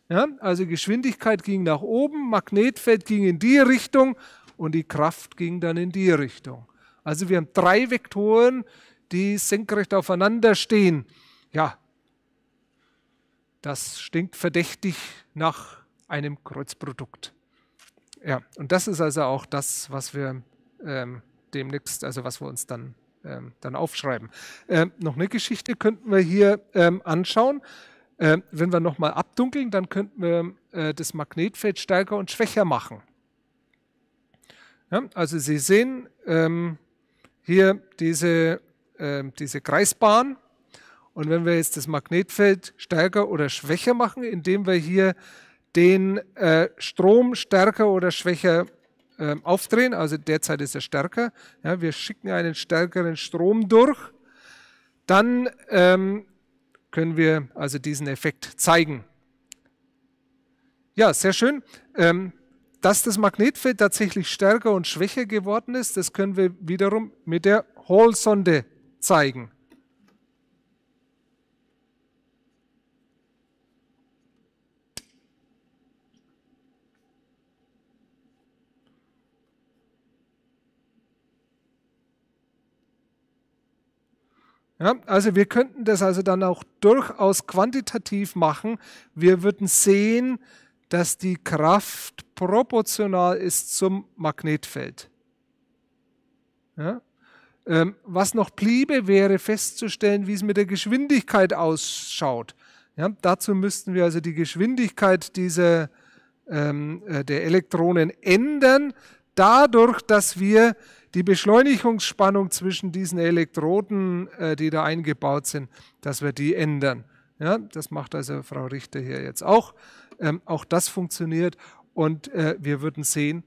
ja, also Geschwindigkeit ging nach oben, Magnetfeld ging in die Richtung und die Kraft ging dann in die Richtung. Also wir haben drei Vektoren, die senkrecht aufeinander stehen. Ja, das stinkt verdächtig nach einem Kreuzprodukt. Ja, und das ist also auch das, was wir ähm, demnächst, also was wir uns dann, ähm, dann aufschreiben. Ähm, noch eine Geschichte könnten wir hier ähm, anschauen. Ähm, wenn wir nochmal abdunkeln, dann könnten wir äh, das Magnetfeld stärker und schwächer machen. Ja, also Sie sehen ähm, hier diese, äh, diese Kreisbahn. Und wenn wir jetzt das Magnetfeld stärker oder schwächer machen, indem wir hier den äh, Strom stärker oder schwächer äh, aufdrehen, also derzeit ist er stärker, ja, wir schicken einen stärkeren Strom durch, dann ähm, können wir also diesen Effekt zeigen. Ja, sehr schön. Ähm, dass das Magnetfeld tatsächlich stärker und schwächer geworden ist, das können wir wiederum mit der Hall-Sonde zeigen. Ja, also wir könnten das also dann auch durchaus quantitativ machen. Wir würden sehen, dass die Kraft proportional ist zum Magnetfeld. Ja? Ähm, was noch bliebe, wäre festzustellen, wie es mit der Geschwindigkeit ausschaut. Ja, dazu müssten wir also die Geschwindigkeit dieser, ähm, äh, der Elektronen ändern, dadurch, dass wir die Beschleunigungsspannung zwischen diesen Elektroden, äh, die da eingebaut sind, dass wir die ändern. Ja, das macht also Frau Richter hier jetzt auch. Ähm, auch das funktioniert und äh, wir würden sehen,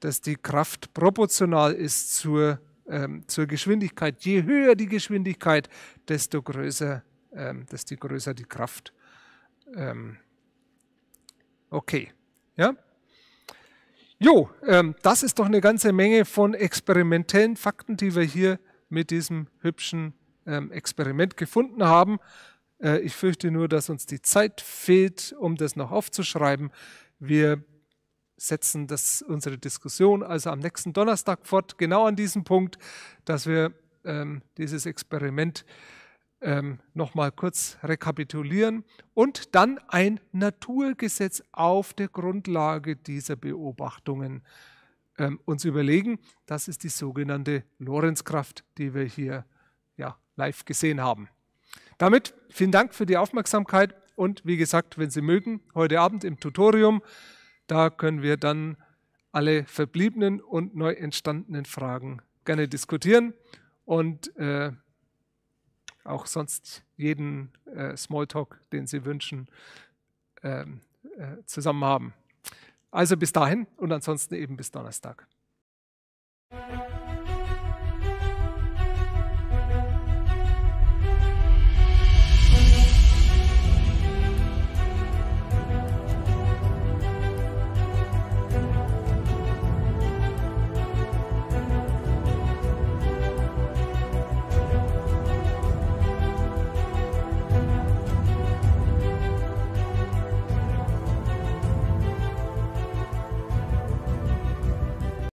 dass die Kraft proportional ist zur, ähm, zur Geschwindigkeit. Je höher die Geschwindigkeit, desto größer, ähm, desto größer die Kraft. Ähm, okay, ja. Jo, ähm, das ist doch eine ganze Menge von experimentellen Fakten, die wir hier mit diesem hübschen ähm, Experiment gefunden haben. Äh, ich fürchte nur, dass uns die Zeit fehlt, um das noch aufzuschreiben. Wir setzen das, unsere Diskussion also am nächsten Donnerstag fort, genau an diesem Punkt, dass wir ähm, dieses Experiment ähm, nochmal kurz rekapitulieren und dann ein Naturgesetz auf der Grundlage dieser Beobachtungen ähm, uns überlegen. Das ist die sogenannte Lorenzkraft, die wir hier ja, live gesehen haben. Damit vielen Dank für die Aufmerksamkeit und wie gesagt, wenn Sie mögen, heute Abend im Tutorium, da können wir dann alle verbliebenen und neu entstandenen Fragen gerne diskutieren und äh, auch sonst jeden äh, Smalltalk, den Sie wünschen, ähm, äh, zusammen haben. Also bis dahin und ansonsten eben bis Donnerstag.